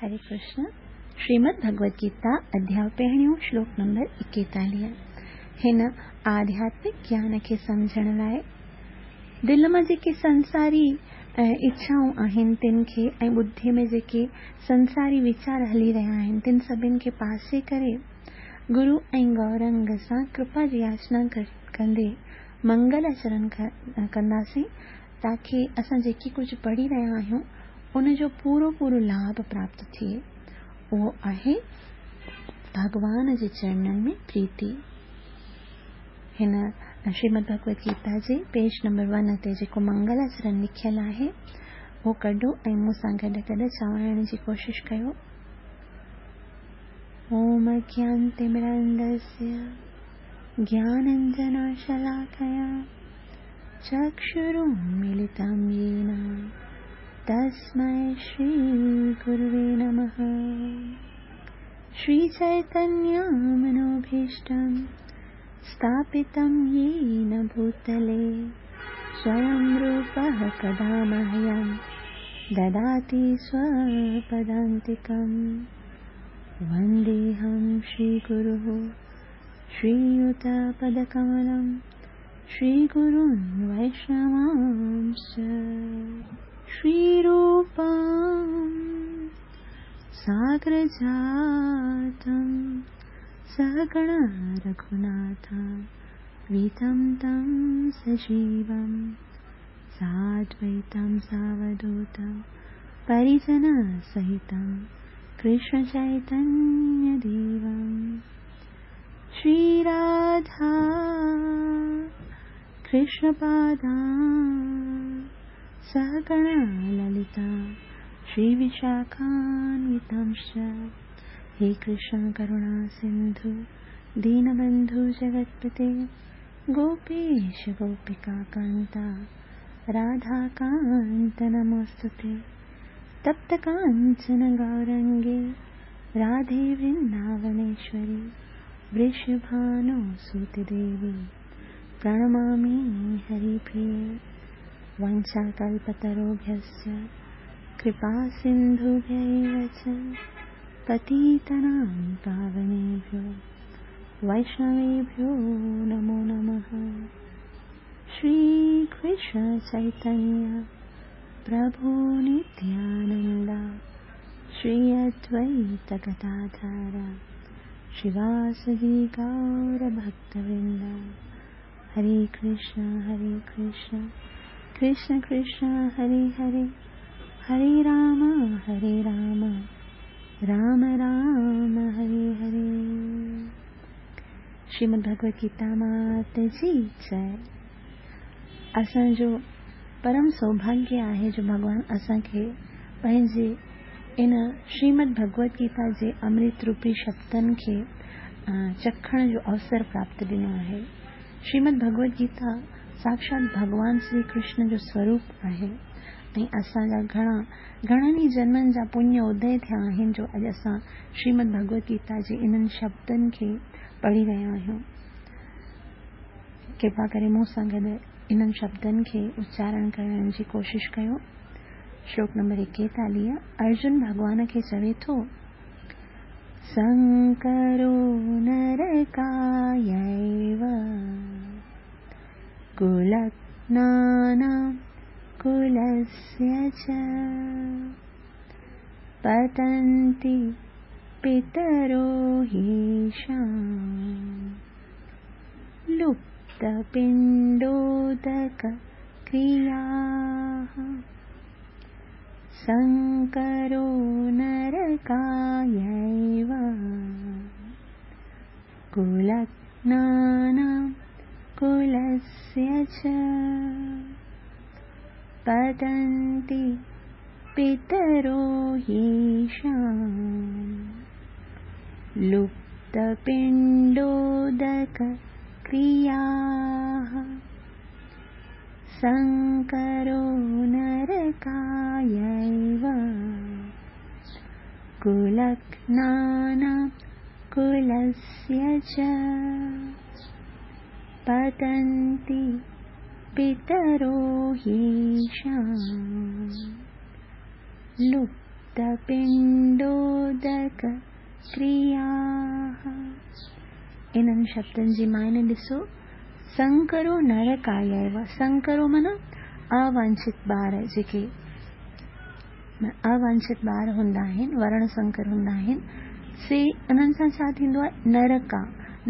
हरे कृष्ण श्रीमद् भगवद गीता अध्याय पहिरियों श्लोक नंबर एकेतालीह हिन आध्यात्मिक ज्ञान खे सम्झण लाइ दिलि मां जेके संसारी इच्छाऊं आहिनि तिन खे ऐं ॿुद्धीअ में जेके संसारी वीचार हली रहिया आहिनि तिन सभिनि खे पासे करे गुरु ऐं गौरंग सां कृपा जी याचना कंदे मंगल आचरण कंदासीं ताकी असां जेकी कुझु पढ़ी रहिया आहियूं ان جو پورو پورو لاڀ پراپت ٿئي اهو آهي ڀڳوان جي چرڻن ۾ پريت. هن شريمد ڀڳوت گيتا جي پيج نمبر ون تي جيڪو منگل آچرڻ لکيل آهي اهو ڪڍو ۽ مون سان گڏ گڏ چوائڻ جي ڪوشش ڪيو. ॐ جڃانتمرندسي جڃانڃجنشلاڪيا چڪشرنملتن يين तस्मै श्रीगुरुवे नमः। श्रीचैतन्यमनोभीष्टं स्थापितं येन भूतले स्वयं रूपः कदा मह्यं ददाति स्वपदान्तिकम्। वन्देऽहं श्रीगुरुः श्रीयुतपदकमलम् श्रीगुरून् वैष्णवांश्च श्रीरूपम् सागरजातं सहगण रघुनाथा वीतं तं सजीवं साद्वैतं सावधूतं परिजनसहितं कृष्णचैतन्यदेवम् श्रीराधा कृष्णपादा सहगणा ललिता श्रीविशाखान्वितांश्च। हे कृष्ण करुणा सिन्धु दीनबन्धु जगत्पते गोपेश गोपिकान्ता राधाकान्त नमोऽस्तु ते तप्तकाञ्चन गौरङ्गे राधे वृन्दावनेश्वरी वृषभानो सुतिदेवी प्रणमामि हरिप्रिये वंशाकल्पतरुभ्यश्च कृपासिन्धुभ्यैव च। पतितनां पावनेभ्यो। वैष्णवेभ्यो नमो नमः। श्रीकृष्णचैतन्य प्रभो नित्यानन्दा। श्री अद्वैतगदाधारा शिवासदि गौरभक्तवृन्द हरे कृष्ण हरे कृष्ण कृष्ण कृष्ण हरे हरे हरे राम हरे राम राम राम हरे हरे श्रीमद् भगवत गीता मात जी जय असांजो परम सौभाग्य आहे जो भॻवान असांखे पंहिंजे इन श्रीमद् भगवत गीता जे अमृत रूपी शब्दनि खे चखण जो अवसर प्राप्त ॾिनो आहे श्रीमद् भगवत गीता साक्षात भगवान श्री कृष्ण जो स्वरूप आहे ऐं असांजा घणा घणनि ई जन्मनि जा पुण्य उदय थिया आहिनि जो अॼु असां श्रीमद् भगवत गीता जे इन्हनि शब्दनि खे पढ़ी रहिया आहियूं कृपा करे मूं सां गॾु इन्हनि शब्दनि खे उच्चारण करण जी कोशिश कयो श्लोक नंबर एकेतालीह अर्जुन भॻवान खे चवे थो शङ्करो नरकायैव कुलग्नानां कुलस्य च पतन्ति पितरो हीशाम् लुप्तपिण्डोदकक्रियाः शङ्करो नरकायैव कुलग्नानां कुलस्य च पतन्ति पितरो हीशाम् लुप्तपिण्डोदकक्रियाः। शङ्करो नरकायैव। कुलग्नानां कुलस्य च پتنت پترو هيشام لپتپڻڊودڪ ڪريا. انهن شبدن جي مايني ڏسو سنڪرو نرڪاي ايو. سنڪرو معنيٰ اوانڇت ٻار جيڪي اوانڇت ٻار هوندا آهن ورڻ سنڪر هوندا آهن سي انهن سان ڇا ٿيندو آهي نرڪا.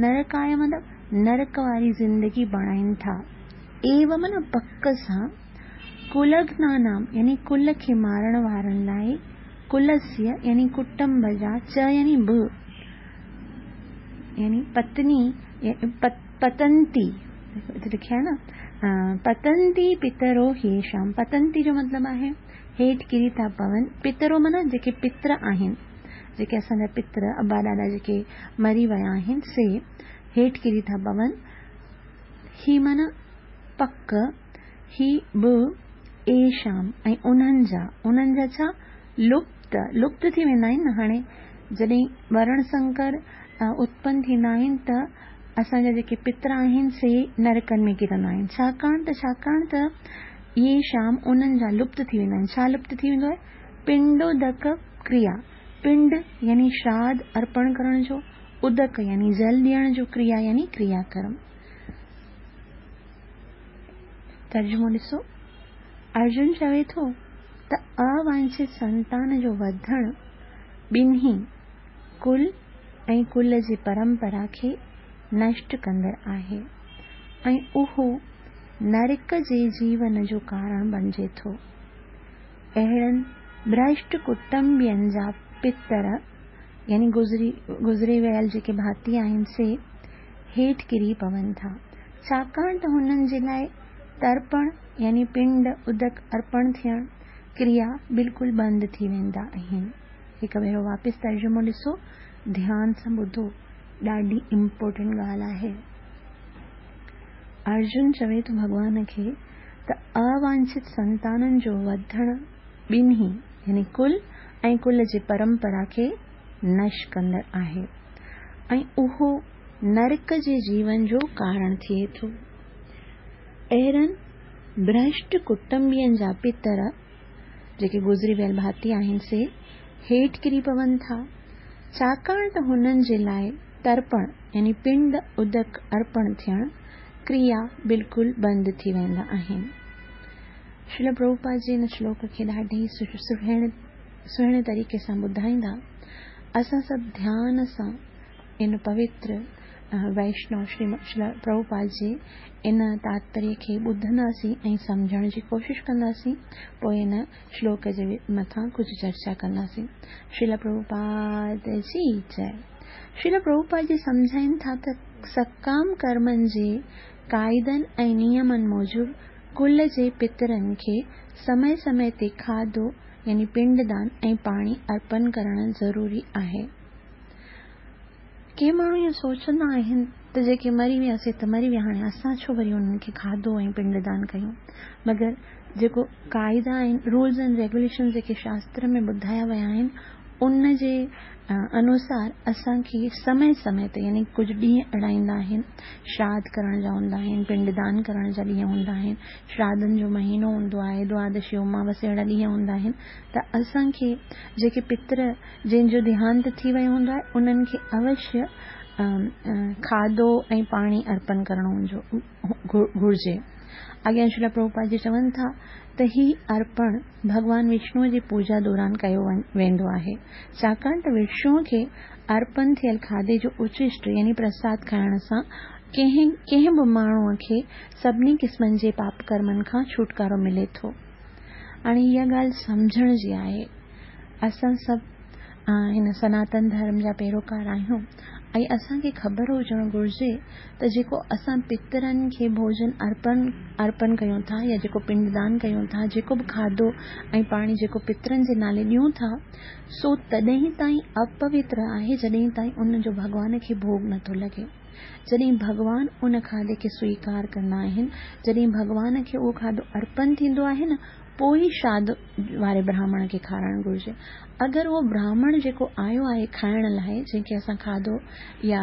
نرڪاي مطلب نرڪ واري زندگي بڻائن ٿا. ايو معنيٰ پڪ سان ڪلگنانام يعني ڪل کي مارڻ وارن لاءِ ڪلسي يعني ڪٽنب جا چ يعني به يعني پتني پت، پتنتي لکيا هي نا پتنتي پترو هيشام پتنتي جو مطلب آهي هيٺ ڪري ٿا پون پترو معنيٰ جيڪي پتر آهن جيڪي اسان جا پتر ابا ڏاڏا جيڪي مري ويا آهن سي هيٺ ڪري ٿا پون هي معنيٰ پڪ هي به ايشام ۽ انهن جا انهن جا ڇا لپت لپت ٿي ويندا آهن نه هاڻي جڏهن ورڻ سنڪر اتپن ٿيندا آهن ته اسان جا جيڪي پتر آهن سي نرڪن ۾ ڪرندا آهن ڇاڪاڻ ته ڇاڪاڻ ته اهي انهن جا لپت ٿي ويندا آهن ڇا لپت ٿي ويندو آهي پنڊودڪ ڪريا پنڊ يعني شراڌ ارپڻ ڪرڻ جو उदक यानी जल ॾियण जो क्रिया यानी क्रियाकर्म तर्जुमो ॾिसो अर्जुन चवे थो त अवांछित संतान जो वधण ॿिन्ही कुल ऐं कुल जी परंपरा खे नष्ट कंदड़ आहे ऐं उहो नरक जे जीवन जो कारण बणिजे थो अहिड़नि भ्रष्ट कुटुंबियनि जा पितर यानी गुज़री गुज़रे वियल जेके भाती आहिनि से हेठि किरी पवनि था छाकाणि त हुननि जे लाइ तर्पण यानी पिंड उदक अर्पण थियण क्रिया बिल्कुलु बंदि थी वेंदा आहिनि हिकु भेरो वापसि तर्जुमो ॾिसो ध्यान सां ॿुधो ॾाढी इम्पोर्टेंट ॻाल्हि आहे अर्जुन चवे थो भॻवान खे त अवांछित संताननि जो वधण ॿिन्ही यानी कुल ऐं कुल जी परंपरा खे نش ڪندڙ آهي. ۽ اهو نرڪ جي جيون جو ڪارڻ ٿئي ٿو. اهڙن ڀرشٽ ڪٽمبين جا پتر جيڪي گذري ويل ڀاتي آهن سي هيٺ ڪري پون ٿا. ڇاڪاڻ ته هنن جي لاءِ ترپڻ يعني پنڊ ادڪ ارپڻ ٿيڻ ڪريا بلڪل بند ٿي ويندا آهن. شل پرڀپا جي ان شلوڪ کي ڏاڍي سهڻي طريقي سان ٻڌائيندا असां सभु ध्यान सां इन पवित्र वैष्णव श्री शिल प्रभुपाल जी इन तात्पर्य खे ॿुधंदासीं ऐं सम्झण जी कोशिशि कंदासीं पोइ इन श्लोक जे मथां कुझु चर्चा कंदासीं शिल प्रभुपाद जी जय शिल प्रभुपाद जी सम्झाइनि था त सकाम कर्मनि जे क़ाइदनि ऐं नियमनि मूजिबि कुल जे पितरनि खे समय समय ते खाधो يعني پنڊدان ۽ پاڻي ارپڻ ڪرڻ ضروري آهي. ڪي ماڻهو اهو سوچندا آهن ته جيڪي مري وياسين ته مري ويا هاڻي اسان ڇو وري انهن کي کاڌو ۽ پنڊدان ڪيون؟ مگر جيڪو قاعدا آهن رولز اينڊ ريگيوليشن جيڪي شاستر ۾ ٻڌايا ويا آهن ان جي انوسار اسان کي سمي سمي تي يعني ڪجهه ڏينهن اڙائيندا آهن شراڌ ڪرڻ جا هوندا آهن پنڊدان ڪرڻ جا ڏينهن هوندا آهن شراڌن جو مهينو هوندو آهي دوادشي اماوس اهڙا ڏينهن هوندا آهن ته اسان کي جيڪي پتر جنهن جو ديهانت ٿي ويو هوندو آهي انهن کي اوشيه کاڌو ۽ پاڻي ارپڻ ڪرڻو گهرجي. اڳيان شلا پرڀپا جي چون ٿا ته هي ارپڻ ڀڳوان وشڻئ جي پوڄا دوران ڪيو ويندو آهي. ڇاڪاڻ ته وشڻئ کي ارپڻ ٿيل کاڌي جو اچشٽ يعني پرساد کائڻ سان ڪنهن ڪنهن به ماڻهوءَ کي سڀني قسمن جي پاپ ڪرمن کان ڇوٽڪارو ملي ٿو. هاڻي اها ڳالهه سمجهڻ جي آهي. اسان سڀ هن سناتن ڌرم جا پيروڪار آهيون ऐं असांखे ख़बर हुजणु घुर्जे त जेको असां पितरनि खे भोजन अर्पण अर्पण कयूं था या जेको पिंडदान कयूं था जेको बि खाधो ऐं पाणी जेको पितरनि जे नाले ॾियूं था सो तॾहिं ताईं अपवित्र आहे जॾहिं ताईं उन जो भॻवान खे भोग नथो लॻे जॾहिं भॻवान उन खाधे खे स्वीकार कंदा आहिनि जॾहिं भॻवान खे उहो खाधो अर्पण थींदो आहे न पोइ ई श्राद्ध वारे ब्राह्मण खे खाराइणु घुर्जे अगरि उहो ब्राह्मण जेको आयो आहे खाइण लाइ जंहिंखे असां खाधो या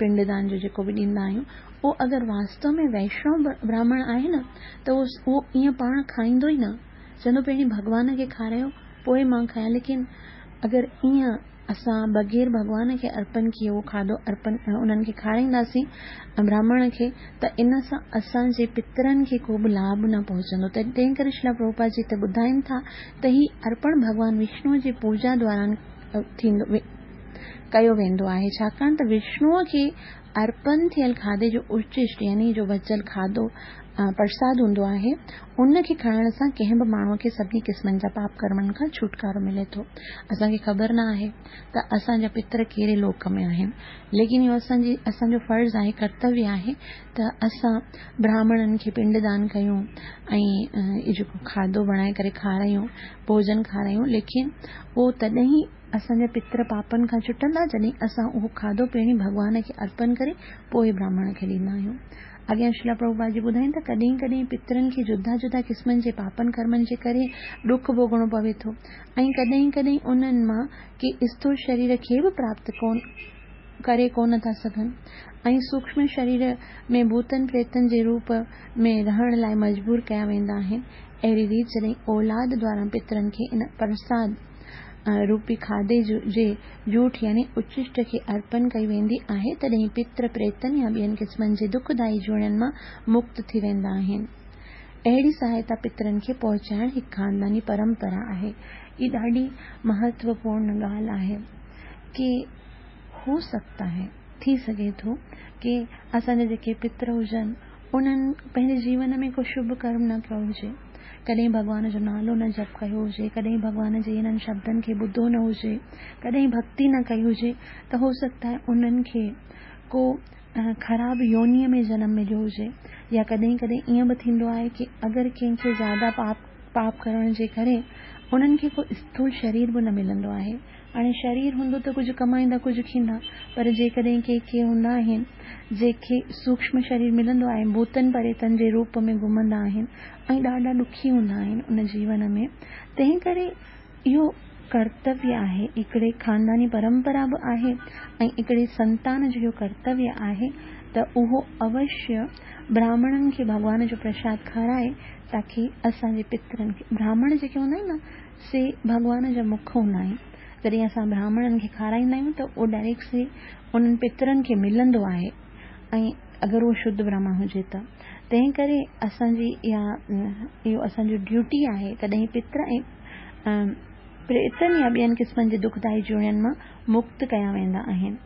पिंडदान जो जेको बि ॾींदा आहियूं उहो अगरि वास्तव में वैष्णव ब्राह्मण आहे न त उहो उहो ईअं पाण खाईंदो ई न चवंदो पहिरीं भॻवान खे खारायो पोइ मां खायां लेकिन अगरि ईअं اسان بغير ڀڳوان کي ارپڻ ڪيو اهو کاڌو ارپڻ انهن کي کارائينداسين برهمڻ کي ته ان سان اسان جي پترن کي ڪو به لاڀ نه پهچندو. ته تنهن ڪري شلا پرڀپا جي ته ٻڌائين ٿا ته هي ارپڻ ڀڳوان وشڻئ جي پوڄا دوارا ٿيندو ڪيو ويندو آهي. ڇاڪاڻ ته وشڻئ کي ارپڻ ٿيل کاڌي جو اچشٽ يعني جو بچيل کاڌو प्रसाद हूंदो आहे उनखे खणण सां कंहिं बि माण्हूअ खे सभिनी क़िस्मनि जा पाप कर्मनि खां छुटकारो मिले थो असांखे ख़बर न आहे त असांजा पितर कहिड़े लोक में आहिनि लेकिन इहो असांजी असांजो फर्ज़ आहे कर्तव्य आहे त असां ब्राह्मणनि खे पिंडदान कयूं ऐं जेको खाधो बणाए करे खारायूं भोजन खारायूं लेकिन उहो तॾहिं असांजा पितर पापनि खां छुटंदा जॾहिं असां उहो खाधो पहिरीं भॻवान खे अर्पण करे पोइ ब्राह्मण खे ॾींदा आहियूं अॻियां शिला प्रभुपा जी ॿुधाइनि त कॾहिं कॾहिं पितरनि खे जुदा जुदा क़िस्मनि जे पापनि कर्मनि जे करे ॾुख भोगणो पवे थो ऐं कॾहिं कॾहिं उन्हनि मां के स्थूल शरीर खे बि प्राप्त कोन करे कोन था सघनि ऐं सूक्ष्म शरीर में भूतनि प्रेतनि जे रूप में रहण लाइ मजबूर कया वेंदा आहिनि अहिड़ी रीति जॾहिं औलाद द्वारा पितरनि खे इन प्रसाद रूपी खाधे जे जूठ यानी उचिष्ट खे अर्पण कई वेंदी आहे तॾहिं पित्र प्रेतनि या ॿियनि क़िस्मनि जे दुखदाई जुड़नि मां मुक्त थी वेंदा आहिनि अहिड़ी सहायता पितरनि खे पहुचाइण हिकु ख़ानदानी परंपरा आहे ही ॾाढी महत्वपूर्ण ॻाल्हि आहे कि हो सकता है थी सघे थो कि असांजा जेके पित्र हुजनि उन्हनि पंहिंजे जीवन में को शुभ कर्म न कयो हुजे कॾहिं भॻवान जो नालो न जप कयो हुजे कॾहिं भॻवान जे इन्हनि शब्दनि खे ॿुधो न हुजे कॾहिं भक्ति न कई हुजे त हो सकता है उन्हनि खे को ख़राब योनीअ में जनम मिलियो हुजे या कॾहिं कॾहिं ईअं बि थींदो आहे कि अगरि कंहिंखे ज़्यादा पाप पाप करण जे करे उन्हनि खे को स्थूल शरीर बि न मिलंदो आहे هاڻي شرير هوندو ته ڪجهه ڪمائيندا ڪجهه ٿيندا پر جيڪڏهن ڪي ڪي هوندا آهن جنهن کي سوڪشم شرير ملندو آهي ڀوتن پريتن جي روپ ۾ گهمندا آهن ۽ ڏاڍا ڏکي هوندا آهن ان جيون ۾ تنهن ڪري اهو ڪرتويه آهي هڪڙي خانداني پرمپرا به آهي ۽ هڪڙي سنتان جو اهو ڪرتويه آهي ته اهو اوشيه براهمڻن کي ڀڳوان جو پرساد کارائي تاڪه اسان جي پترن کي برهمڻ جيڪي هوندا آهن نه سي ڀڳوان جا مک هوندا آهن جڏهن اسان براهمڻن کي کارائيندا آهيون ته اهو ڊائريڪٽ سي انهن پترن کي ملندو آهي. ۽ اگر اهو شڌ برهمڻ هجي ته. تنهن ڪري اسان جي اها اهو اسان جو ڊيوٽي آهي تڏهن پتر ۽ پريتن يا ٻين قسمن جي دکدائي جڙين مان مڪت ڪيا ويندا آهن.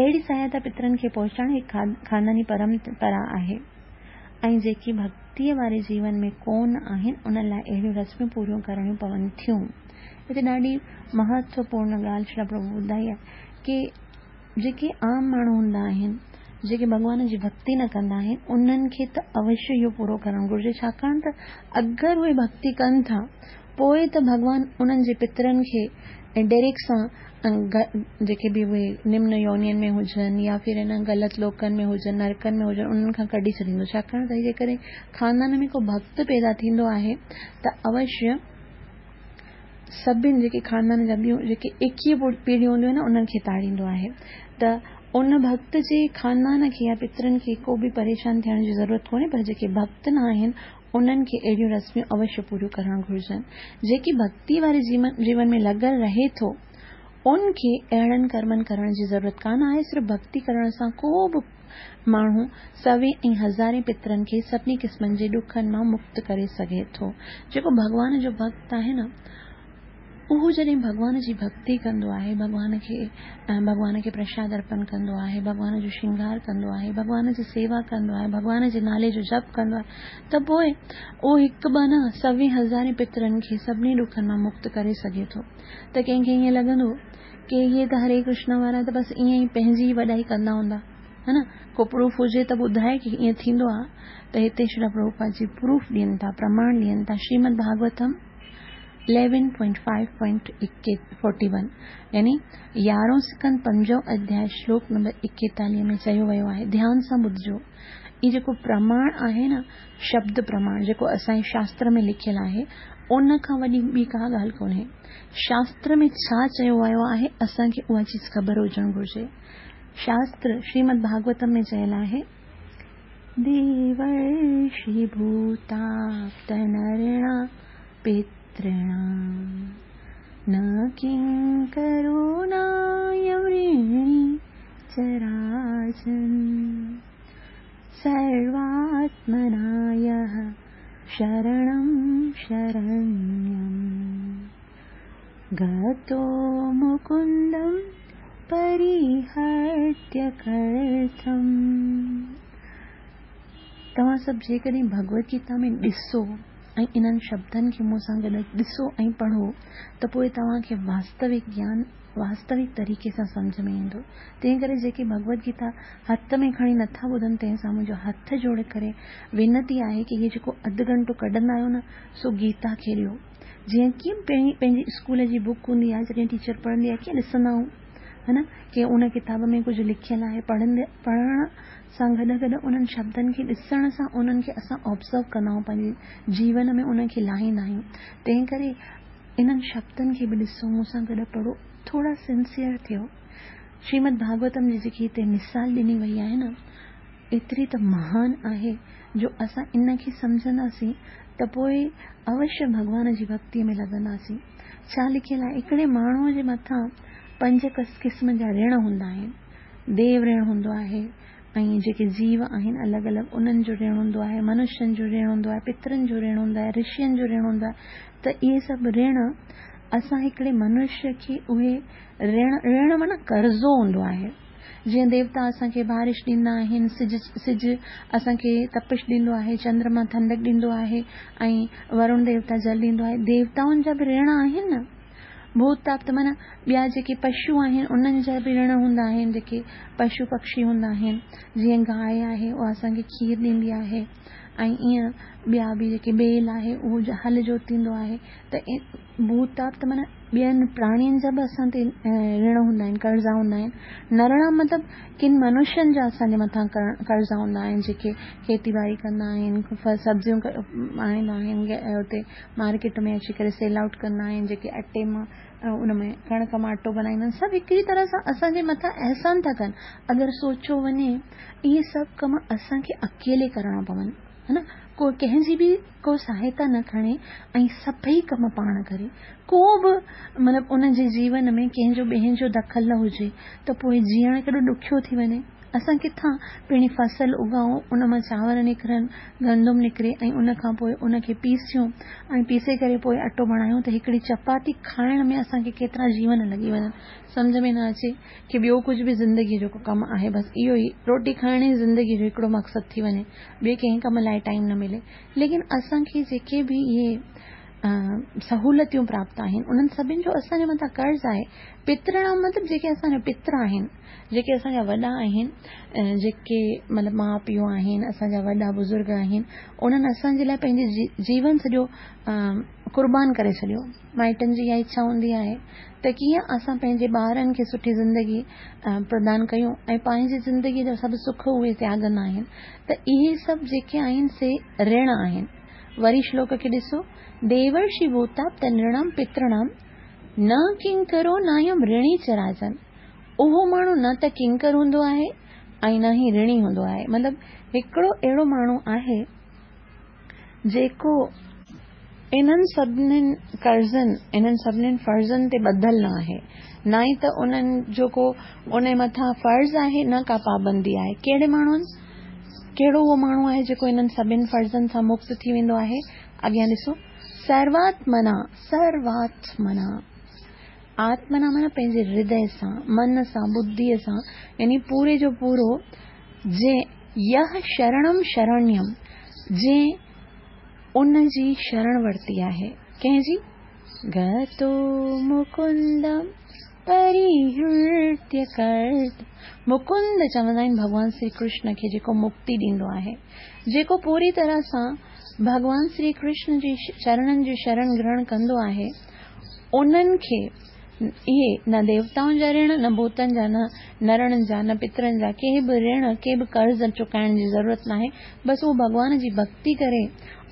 اهڙي سهائتا پترن کي پهچائڻ هڪ کانداني پرمپرا آهي. ۽ جيڪي ڀڪتيءَ واري جيون ۾ ڪونه آهن ان لاءِ اهڙيون رسمون پوريون ڪرڻيون پون ٿيون هتي ڏاڍي مهتوپورڻ ڳالهه شري پرڀو ٻڌائي آهي ڪه جيڪي عام ماڻهو هوندا آهن جيڪي ڀڳوان جي ڀڪتي نه ڪندا آهن انهن کي ته اوشيه اهو پورو ڪرڻ گهرجي. ڇاڪاڻ ته اگر اهي ڀڪتي ڪن ٿا پوءِ ته ڀڳوان انهن جي پترن کي ڊائريڪٽ سان جيڪي به اهي نمن يونين ۾ هجن يا ڦر ان غلط لوڪن ۾ هجن نرڪن ۾ هجن انهن کان ڪڍي ڇڏيندو. ڇاڪاڻ ته جيڪڏهن خاندان ۾ ڪو ڀڪت پيدا ٿيندو آهي ته اوشيه सभिनि जेके ख़ानदान जा ॿियूं जेके एकवीह पीढ़ियूं हूंदियूं आहिनि उन्हनि खे ताड़ींदो आहे त उन भक्त जे ख़ानदान खे या पितरनि खे को बि परेशान थियण जी ज़रूरत कोन्हे पर जेके भक्त न आहिनि उन्हनि खे अहिड़ियूं रस्मियूं अवश्य पूरियूं करणु घुरिजनि जेकी भक्ति वारे जीवन जीवन में लॻल रहे थो उनखे अहिड़नि कर्मनि करण जी ज़रूरत कान आहे सिर्फ़ु भक्ति करण सां को बि माण्हू सवे ऐं हज़ारे पितरनि खे सभिनी क़िस्मनि जे ॾुखनि मां मुक्त करे सघे थो जेको भॻवान जो भक्त आहे न उहो जॾहिं भॻवान जी भक्ति कंदो आहे भॻवान खे भॻवान खे प्रसाद अर्पण कंदो आहे भॻवान जो श्रंगार कंदो आहे भॻवान जी सेवा कंदो आहे भॻवान जे नाले जो जप कंदो आहे त पोइ उहो हिकु ॿ न सवे हज़ारे पितरनि खे सभिनी ॾुखनि मां मुक्त करे सघे थो त कंहिंखे ईअं लॻंदो की इहे त हरे कृष्ण वारा त बसि ईअं ई पंहिंजी वॾाई कंदा हूंदा हा न को प्रूफ हुजे त ॿुधाए की ईअं थींदो आहे त हिते श्री प्रभुपा जी प्रूफ ॾियनि था प्रमाण ॾियनि था श्रीमद भागवतम 11.5.41 यानी यारहों सिकंद पंजो अध्याय श्लोक नंबर इकेतालीह में चयो वियो आहे ध्यान सां ॿुधजो ही जेको प्रमाण आहे न शब्द प्रमाण जेको असांजे शास्त्र में लिखियलु आहे उन खां वॾी ॿी का ॻाल्हि कोन्हे शास्त्र में छा चयो वियो आहे असांखे उहा चीज ख़बर हुजणु घुरिजे शास्त्र श्रीमद भागवतम में चयलु आहे देवर्षि भूता तनरणा किं करुणायवृणि चराचन्। सर्वात्मनायः शरणं शरण्यम्। गतो मुकुन्दं परिहत्य कर्थम् तव्हां सभु जेकॾहिं भगवत गीता में ॾिसो ۽ انهن شبدن کي مون سان گڏ ڏسو ۽ پڙهو ته پوءِ توهان کي واستوڪ گيان واستوڪ طريقي سان سمجهه ۾ ايندو. تنهن ڪري جيڪي ڀڳوت گيتا هٿ ۾ کڻي نٿا ٻڌن تنهن سان منهنجو هٿ جوڙي ڪري وينتي آهي ڪه اهي جيڪو اڌ گهنٽو ڪڍندا آهيو نه سو گيتا کي ڏيو جيئن ڪيئن پنهنجي اسڪول جي بڪ هوندي آهي جڏهن ٽيچر پڙهندي آهي ڪيئن ڏسندا آهيون هي نه؟ ڪه ان ڪتاب ۾ ڪجهه لکيل آهي پڙهڻ سان گڏ گڏ انهن شبدن کي ڏسڻ سان انهن کي اسان آبزرو ڪندا آهيون پنهنجي جيون ۾ ان کي لاهيندا آهيون. تنهن ڪري انهن شبدن کي به ڏسو مون سان گڏ پڙهو ٿورا سنسير ٿيو. شريمد ڀاگوتم جي جيڪي هتي مثال ڏني وئي آهي نه ايتري ته مهان آهي جو اسان ان کي سمجهنداسين ته پوءِ اوشيه ڀڳوان جي ڀڪتيءَ ۾ لڳنداسين. ڇا لکيل آهي؟ هڪڙي ماڻهوءَ جي مٿان پنج قسم جا رڻ هوندا آهن. ديو رڻ هوندو آهي ۽ جيڪي جيو آهن الڳ الڳ انهن جو رڻ هوندو آهي منشين جو رڻ هوندو آهي پترن جو رڻ هوندو آهي رشين جو رڻ هوندو آهي ته اهي سڀ رڻ اسان هڪڙي منشيه کي اهي رڻ رڻ معنيٰ ڪرزو هوندو آهي. جيئن ديوتا اسان کي بارش ڏيندا آهن سج سج اسان کي تپش ڏيندو آهي چندرما ٿنڊڪ ڏيندو آهي ۽ ورڻ ديوتا جل ڏيندو آهي. ديوتائن جا به رڻ آهن نه भूत ताप्त माना ॿिया जेके पशु आहिनि उन्हनि जा बि ऋण हूंदा आहिनि जेके पशु पक्षी हूंदा आहिनि जीअं गांइ आहे उहा असांखे खीर ॾींदी आहे ۽ ائين ٻيا به جيڪي بيل آهي اهو هل جو ٿيندو آهي ته ڀوت تاپت معنيٰ ٻين پراڻين جا به اسان تي رڻ هوندا آهن ڪرزا هوندا آهن. نرڻا مطلب ڪن منشين جا اسان جي مٿان ڪرزا هوندا آهن جيڪي کيتي ٻاڙي ڪندا آهن سبزيون آڻيندا آهن هتي مارڪيٽ ۾ اچي ڪري سيل آئوٽ ڪندا آهن جيڪي اٽي مان ان ۾ ڪڻڪ مان اٽو بنائيندا آهن سڀ هڪڙي طرح سان اسان جي مٿان احسان ٿا ڪن. اگر سوچيو وڃي اهي سڀ ڪم اسان کي اڪيلي ڪرڻا پون هي نه؟ ڪو ڪنهن جي به ڪو سهائتا نه کڻي ۽ سڀئي ڪم پاڻ ڪري. ڪو به مطلب ان جي جيون ۾ ڪنهن جو ٻين جو دخل نه هجي ته پوءِ جيئڻ ڪيڏو ڏکيو ٿي وڃي اسان ڪٿان پهرين فصل اگائون ان مان چانور نڪرن گندم نڪري ۽ ان کان پوءِ ان کي پيسيون ۽ پيسي ڪري پوءِ اٽو بڻايون ته هڪڙي چپاتي کائڻ ۾ اسان کي ڪيترا جيون لڳي وڃن. سمجهه ۾ نه اچي ڪه ٻيو ڪجهه به زندگي جو ڪم آهي بس اهو ئي. روٽي کائڻ ئي زندگي جو هڪڙو مقصد ٿي وڃي. ٻئي ڪنهن ڪم لاءِ ٽائيم نه ملي. ليڪن اسان کي جيڪي به اهي سهوليتون پراپت آهن. انهن سڀني جو اسان جي مٿان قرض آهي. پترڻا مطلب جيڪي اسان جا پتر آهن جيڪي اسان جا وڏا آهن جيڪي مطلب ماءُ پيءُ آهن اسان جا وڏا بزرگ آهن انهن اسان جي لاءِ پنهنجي جيون سڄو قربان ڪري ڇڏيو. مائٽن جي اها اڇا هوندي آهي ته ڪيئن اسان پنهنجي ٻارن کي سٺي زندگي پردان ڪيون ۽ پنهنجي زندگيءَ جا سڀ سک اهي تياگندا آهن. ته اهي سڀ جيڪي آهن سي رڻ آهن وري شلوڪ کي ڏسو ديورش ڀوتا تنرڻام پترڻام نه ڪنڪرو نايم رڻي چراجن اهو ماڻهو نه ته ڪنڪر هوندو آهي ۽ نه ئي رڻي هوندو آهي. مطلب هڪڙو اهڙو ماڻهو آهي جيڪو انهن سڀنين ڪرزن انهن سڀنين فرضن تي ٻڌل نه آهي. نه ئي ته انهن جو ڪو ان مٿان فرض آهي نه ڪا پابندي آهي. ڪهڙي ماڻهن ڪهڙو اهو ماڻهو آهي جيڪو انهن سڀني فرضن سان مڪت ٿي ويندو آهي؟ اڳيان ڏسو. سرواتمنا سرواتمنا. آتمنا معنيٰ پنهنجي هردي سان من سان ٻڌيءَ سان يعني پوري جو پورو جي يه شرڻم شرڻيم جي ان جي شرڻ ورتي آهي ڪنهن جي گتو مڪندم پرهرتي ڪرت مڪند چوندا آهن ڀڳوان شري ڪرشن کي جيڪو مڪتي ڏيندو آهي. جيڪو پوري طرح سان ڀڳوان شري ڪرشن جي چرڻن جي شرڻ گرهڻ ڪندو آهي انهن کي اهي نه ديوتائن جا رڻ نه ڀوتن جا نه نرڻن جا نه پترن جا ڪنهن به رڻ ڪنهن به قرض چڪائڻ جي ضرورت نه آهي بس اهو ڀڳوان جي ڀڪتي ڪري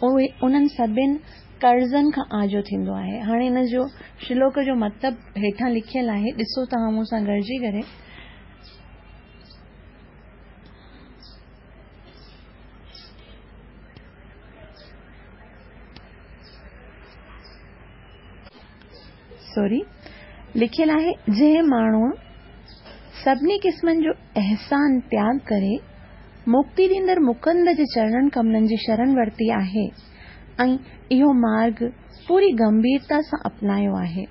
اهي انهن سڀني ڪرزن کان آجو ٿيندو آهي. هاڻي هن جو شلوڪ جو مطلب هيٺان لکيل آهي ڏسو توهان مون سان گڏجي ڪري सॉरी लिखियल आहे जंहिं माण्हूअ सभिनी क़िस्मनि जो अहसान त्याग करे मुक्ति ॾींदड़ मुकंद जे चरणनि कमलनि जी शरण वरिती आहे ऐं इहो मार्ग पूरी गंभीरता सां अपनायो आहे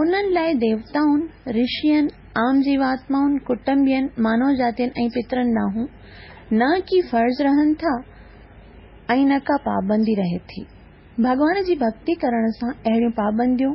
उन्हनि लाइ देवताउनि ऋषियनि आम जीवात्माउनि कुटुंबियनि मानव जातियुनि ऐं पितरनि ॾांहुं न की फर्ज़ रहनि था ऐं न का पाबंदी रहे थी भॻवान जी भक्ति करण सां अहिड़ियूं पाबंदियूं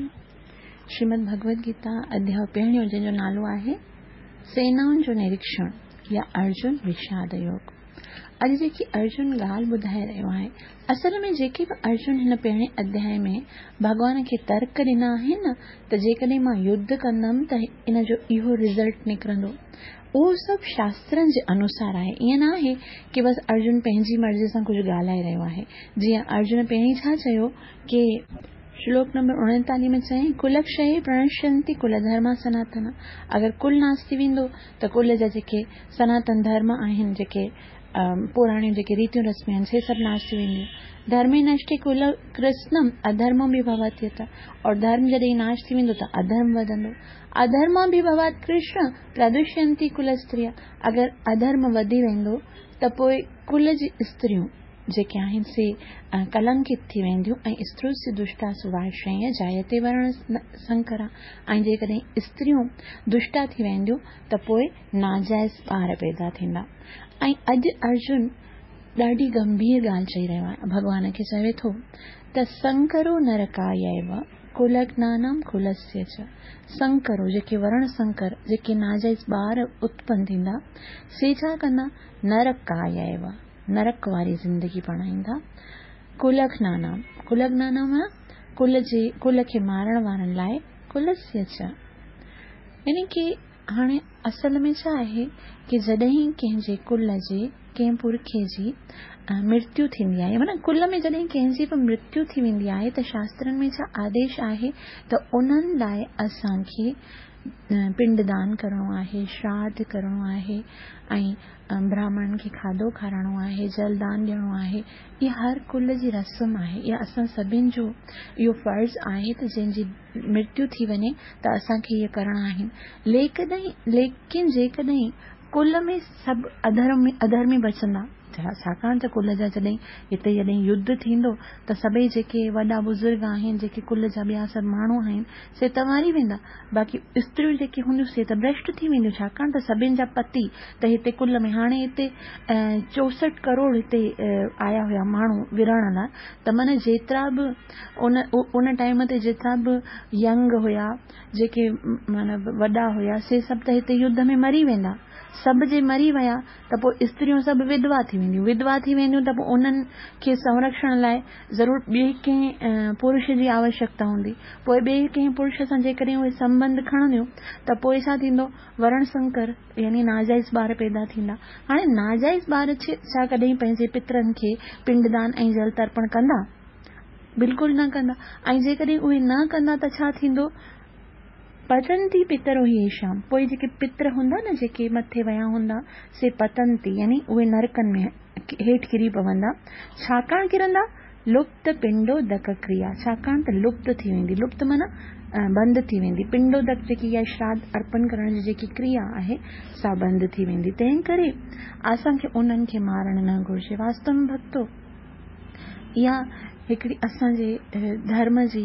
श्रीमद भगवद गीता अध्याय पहिरियों जंहिंजो नालो आहे सेनाउनि जो निरीक्षण या अर्जुन विषाद योग अॼु जेकी अर्जुन ॻाल्हि ॿुधाए रहियो आहे असल में जेके बि अर्जुन हिन पहिरें अध्याय में भॻवान खे तर्क ॾिना आहिनि न त जेकॾहिं मां युद्ध कंदमि त इन जो इहो रिज़ल्ट निकिरंदो उहो सभु शास्त्रनि जे अनुसार आहे ईअं न आहे की बसि अर्जुन पंहिंजी मर्ज़ी सां कुझु ॻाल्हाए रहियो आहे जीअं अर्जुन पहिरीं छा चयो कि श्लोक नंबर उणेतालीह में चयईं कुलक्षय प्रणश्यंती कुल धर्म सनातन अगरि कुल नास थी वेंदो त कुल जा जेके सनातन धर्म आहिनि जेके पुराणियूं जेके रीतियूं रस्मियूं आहिनि से सभु नाश थी वेंदियूं धर्मे नष्टे कुल कृष्णम अधर्म बि भवत्यत और धर्म जॾहिं नाश थी वेंदो त अधर्म वधंदो अधर्म बि भवत कृष्ण प्रदुष्यंती कुल स्त्रिय अगरि अधर्म वधी वेंदो त पोइ कुल जी स्त्रियूं जेके आहिनि से कलंकित थी वेंदियूं ऐं स्त्रुस्य दुष्टा सुभाषय जायते वर्ण संकरा ऐं जेकॾहिं स्त्रियूं दुष्टा थी वेंदियूं त पोइ नाजाइज़ ॿार पैदा थींदा ऐं अॼु अर्जुन ॾाढी गंभीर ॻाल्हि चई रहियो आहे भॻवान खे चवे थो त संकरो नरकायव कुलज्ञानम कुलस्य च संकरो जेके वर्ण संकर जेके नाजाइज़ ॿार उत्पन्न थींदा से छा कंदा नरकायव نرڪ واري زندگي بڻائيندا. ڪلجڃانم ڪلجڃانم ڪل جي ڪل کي مارڻ وارن لاءِ ڪلسي چ يعني ڪه هاڻي اصل ۾ ڇا آهي ڪه جڏهن ڪنهن جي ڪل جي ڪنهن پرکي جي مرتيو ٿيندي آهي معنيٰ ڪل ۾ جڏهن ڪنهن جي به مرتيو ٿي ويندي آهي ته شاسترن ۾ ڇا آديش آهي ته انهن لاءِ اسان کي پنڊدان ڪرڻو آهي شراڌ ڪرڻو آهي ۽ برهمڻ کي کاڌو کارائڻو آهي جلدان ڏيڻو آهي. اها هر ڪل جي رسم آهي. اها اسان سڀني جو اهو فرض آهي ته جنهن جي مرتيو ٿي وڃي ته اسان کي اهي ڪرڻا آهن. ليڪڏهن ليڪن جيڪڏهن ڪل ۾ سڀ اڌرم اڌرمي بچندا ڇاڪاڻ ته ڪل جا جڏهن هتي جڏهن يڌ ٿيندو ته سڀئي جيڪي وڏا بزرگ آهن جيڪي ڪل جا ٻيا سڀ ماڻهو آهن سي تواري ويندا. باقي ستريون جيڪي هونديون سي ته ڀرشٽ ٿي وينديون. ڇاڪاڻ ته سڀني جا پتي ته هتي ڪل ۾ هاڻي هتي چوسٺ ڪروڙ هتي آيا هئا ماڻهو ورڻ لاءِ. ته من جيترا به ان ان ٽائيم تي جيترا به ينگ هئا جيڪي معنيٰ وڏا هئا سي سڀ ته هتي يڌ ۾ مري ويندا سڀ جي مري ويا ته پوءِ ستريون سڀ وڌوا ٿي وينديون. وڌوا ٿي وينديون ته پوءِ انهن کي سنرڪشڻ لاءِ ضرور ٻئي ڪنهن پرش جي آوشيڪتا هوندي. پوءِ ٻئي ڪنهن پرش سان جيڪڏهن اهي سنٻنڌ کڻنديون ته پوءِ ڇا ٿيندو؟ ورڻ سنڪر يعني ناجائز ٻار پيدا ٿيندا. هاڻي ناجائز ٻار ڇا ڪڏهن پنهنجي پترن کي پنڊدان ۽ جل ترپڻ ڪندا؟ بلڪل نه ڪندا. ۽ جيڪڏهن اهي نه ڪندا ته ڇا ٿيندو पतंती पितरो ही शाम पोइ जेके पितर हूंदा न जेके मथे विया हूंदा से पतंती यानी उहे नरकनि में हेठि किरी पवंदा छाकाणि किरंदा लुप्त पिंडोदक क्रिया छाकाणि त लुप्त थी वेंदी लुप्त माना बंदि थी वेंदी पिंडोदक जेकी इहा श्राद्ध अर्पण करण जी जेकी क्रिया आहे सा बंदि थी वेंदी तंहिं करे असांखे उन्हनि खे मारणु न घुर्जे वास्तव में भक्तो इहा हिकिड़ी असांजे धर्म जी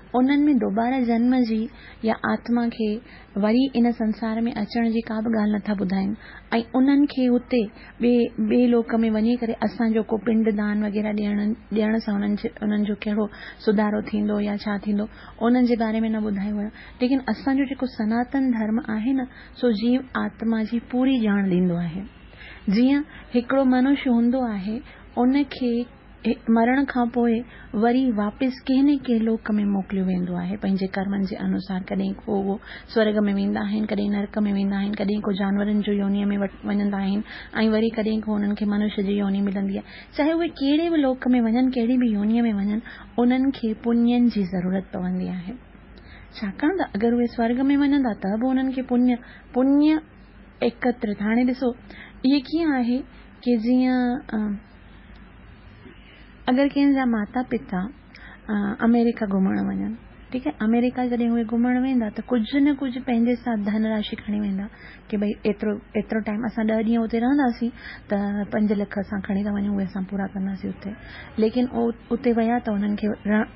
انهن ۾ دوبارا جنم جي يا آتما کي وري ان سنسار ۾ اچڻ جي ڪا به ڳالهه نٿا ٻڌائين ۽ انهن کي هتي ٻئي لوڪ ۾ وڃي ڪري اسان جو ڪو پنڊ دان وغيره ڏيڻ ڏيڻ سان انهن جو ڪهڙو سڌارو ٿيندو يا ڇا ٿيندو انهن جي باري ۾ نه ٻڌايو ليڪن اسان جو جيڪو سناتن ڌرم آهي نه سو جيو آتما جي پوري ڄاڻ ڏيندو آهي. جيئن هڪڙو منشيه هوندو آهي ان کي مرڻ کان پوءِ وري واپس ڪنهن نه ڪنهن لوڪ ۾ موڪليو ويندو آهي. پنهنجي ڪرمن جي انوسار ڪڏهن ڪو اهو سورڳ ۾ ويندا آهن ڪڏهن نرڪ ۾ ويندا آهن ڪڏهن ڪو جانورن جو يونيءَ ۾ وڃندا آهن ۽ وري ڪڏهن ڪو هنن کي منشيه جي يوني ملندي آهي. چاهي اهي ڪهڙي به لوڪ ۾ وڃن ڪهڙي به يونيءَ ۾ وڃن انهن کي پڃن جي ضرورت پوندي آهي. ڇاڪاڻ ته اگر اهي سورڳ ۾ وڃندا ته به انهن کي پڃ پڃ ايڪترت هاڻي ڏسو. اهي ڪيئن آهي ڪه جيئن اگر ڪنهن جا ماتا پتا آمريڪا گهمڻ وڃن ٺيڪ آهي؟ آمريڪا جڏهن اهي گهمڻ ويندا ته ڪجهه نه ڪجهه پنهنجي ساٿ ڌنراش کڻي ويندا ڪه ڀئي ايترو ايترو ٽائيم اسان ڏهه ڏينهن اتي رهنداسين ته پنج لک اسان کڻي ٿا وڃون اهي اسان پورا ڪنداسين اتي. ليڪن اتي ويا ته انهن کي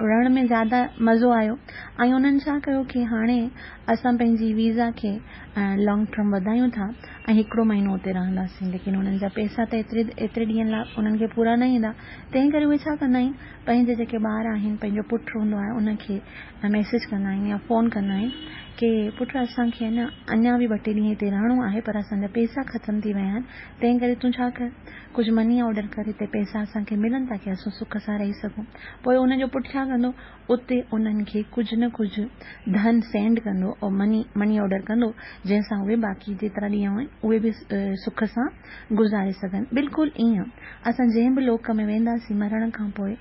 رهڻ ۾ زياده مزو آيو. ۽ انهن ڇا ڪيو ڪه هاڻي اسان پنهنجي ويزا کي لانگ ٽرم وڌايون ٿا ۽ هڪڙو مهينو اتي رهنداسين. ليڪن انهن جا پئسا ته ايتري ايتري ڏينهن لاءِ انهن کي پورا نه ايندا. تنهن ڪري اهي ڇا ڪندا آهن پنهنجي جيڪي ٻار آهن پنهنجو پٽ هوندو آهي ان کي ميسيج ڪندا آهن يا فون ڪندا آهن ڪه پٽ اسان کي نه اڃا به ٻه ٽي ڏينهن هتي رهڻو आहे पर असांजा पैसा ख़तम थी विया आहिनि तंहिं करे तूं छा कर कुझु मनी ऑडर कर हिते पैसा असांखे मिलनि ताकी असां सुख सां रही सघूं पोइ उनजो पुटु छा कंदो उते उन्हनि खे कुझु न कुझु धन सेंड कंदो ऐं मनी मनी ऑडर कंदो जंहिंसां उहे बाक़ी जेतिरा ॾींहं आहिनि उहे बि सुख सां गुज़ारे सघनि बिल्कुलु ईअं असां जंहिं बि लोक में वेंदासीं मरण खां पोइ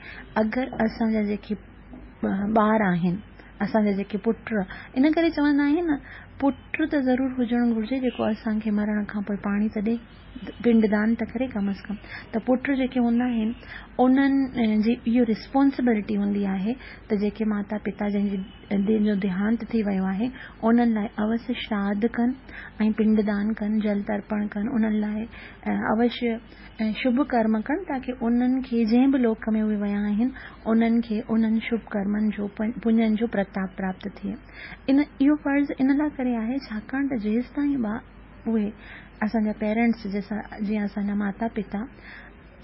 अगरि असांजा जेके ॿार आहिनि असांजा जेके पुट इन करे चवंदा आहिनि न پٽ ته ضرور هجڻ گهرجي جيڪو اسان کي مرڻ کان پوءِ پاڻي ته ڏي پنڊدان ته ڪري ڪم از ڪم. ته پٽ جيڪي هوندا آهن انهن جي اهو رسپانسبلٽي هوندي آهي ته جيڪي ماتا پتا جنهن جي جو ديهانت ٿي ويو آهي انهن لاءِ اوشيه شراڌ ڪن ۽ پنڊدان ڪن جل ترپڻ ڪن. انهن لاءِ اوشيه شڀ ڪرم ڪن تاڪه انهن کي جنهن به لوڪ ۾ اهي ويا آهن انهن کي انهن شڀ ڪرمن جو پڃن جو پرتاپ پراپت ٿئي. ان اهو فرض ان لاءِ ڪري آهي ڇاڪاڻ ته جيس تائين اهي اسان جا پيرينٽس جيسا جيئن اسان جا ماتا پتا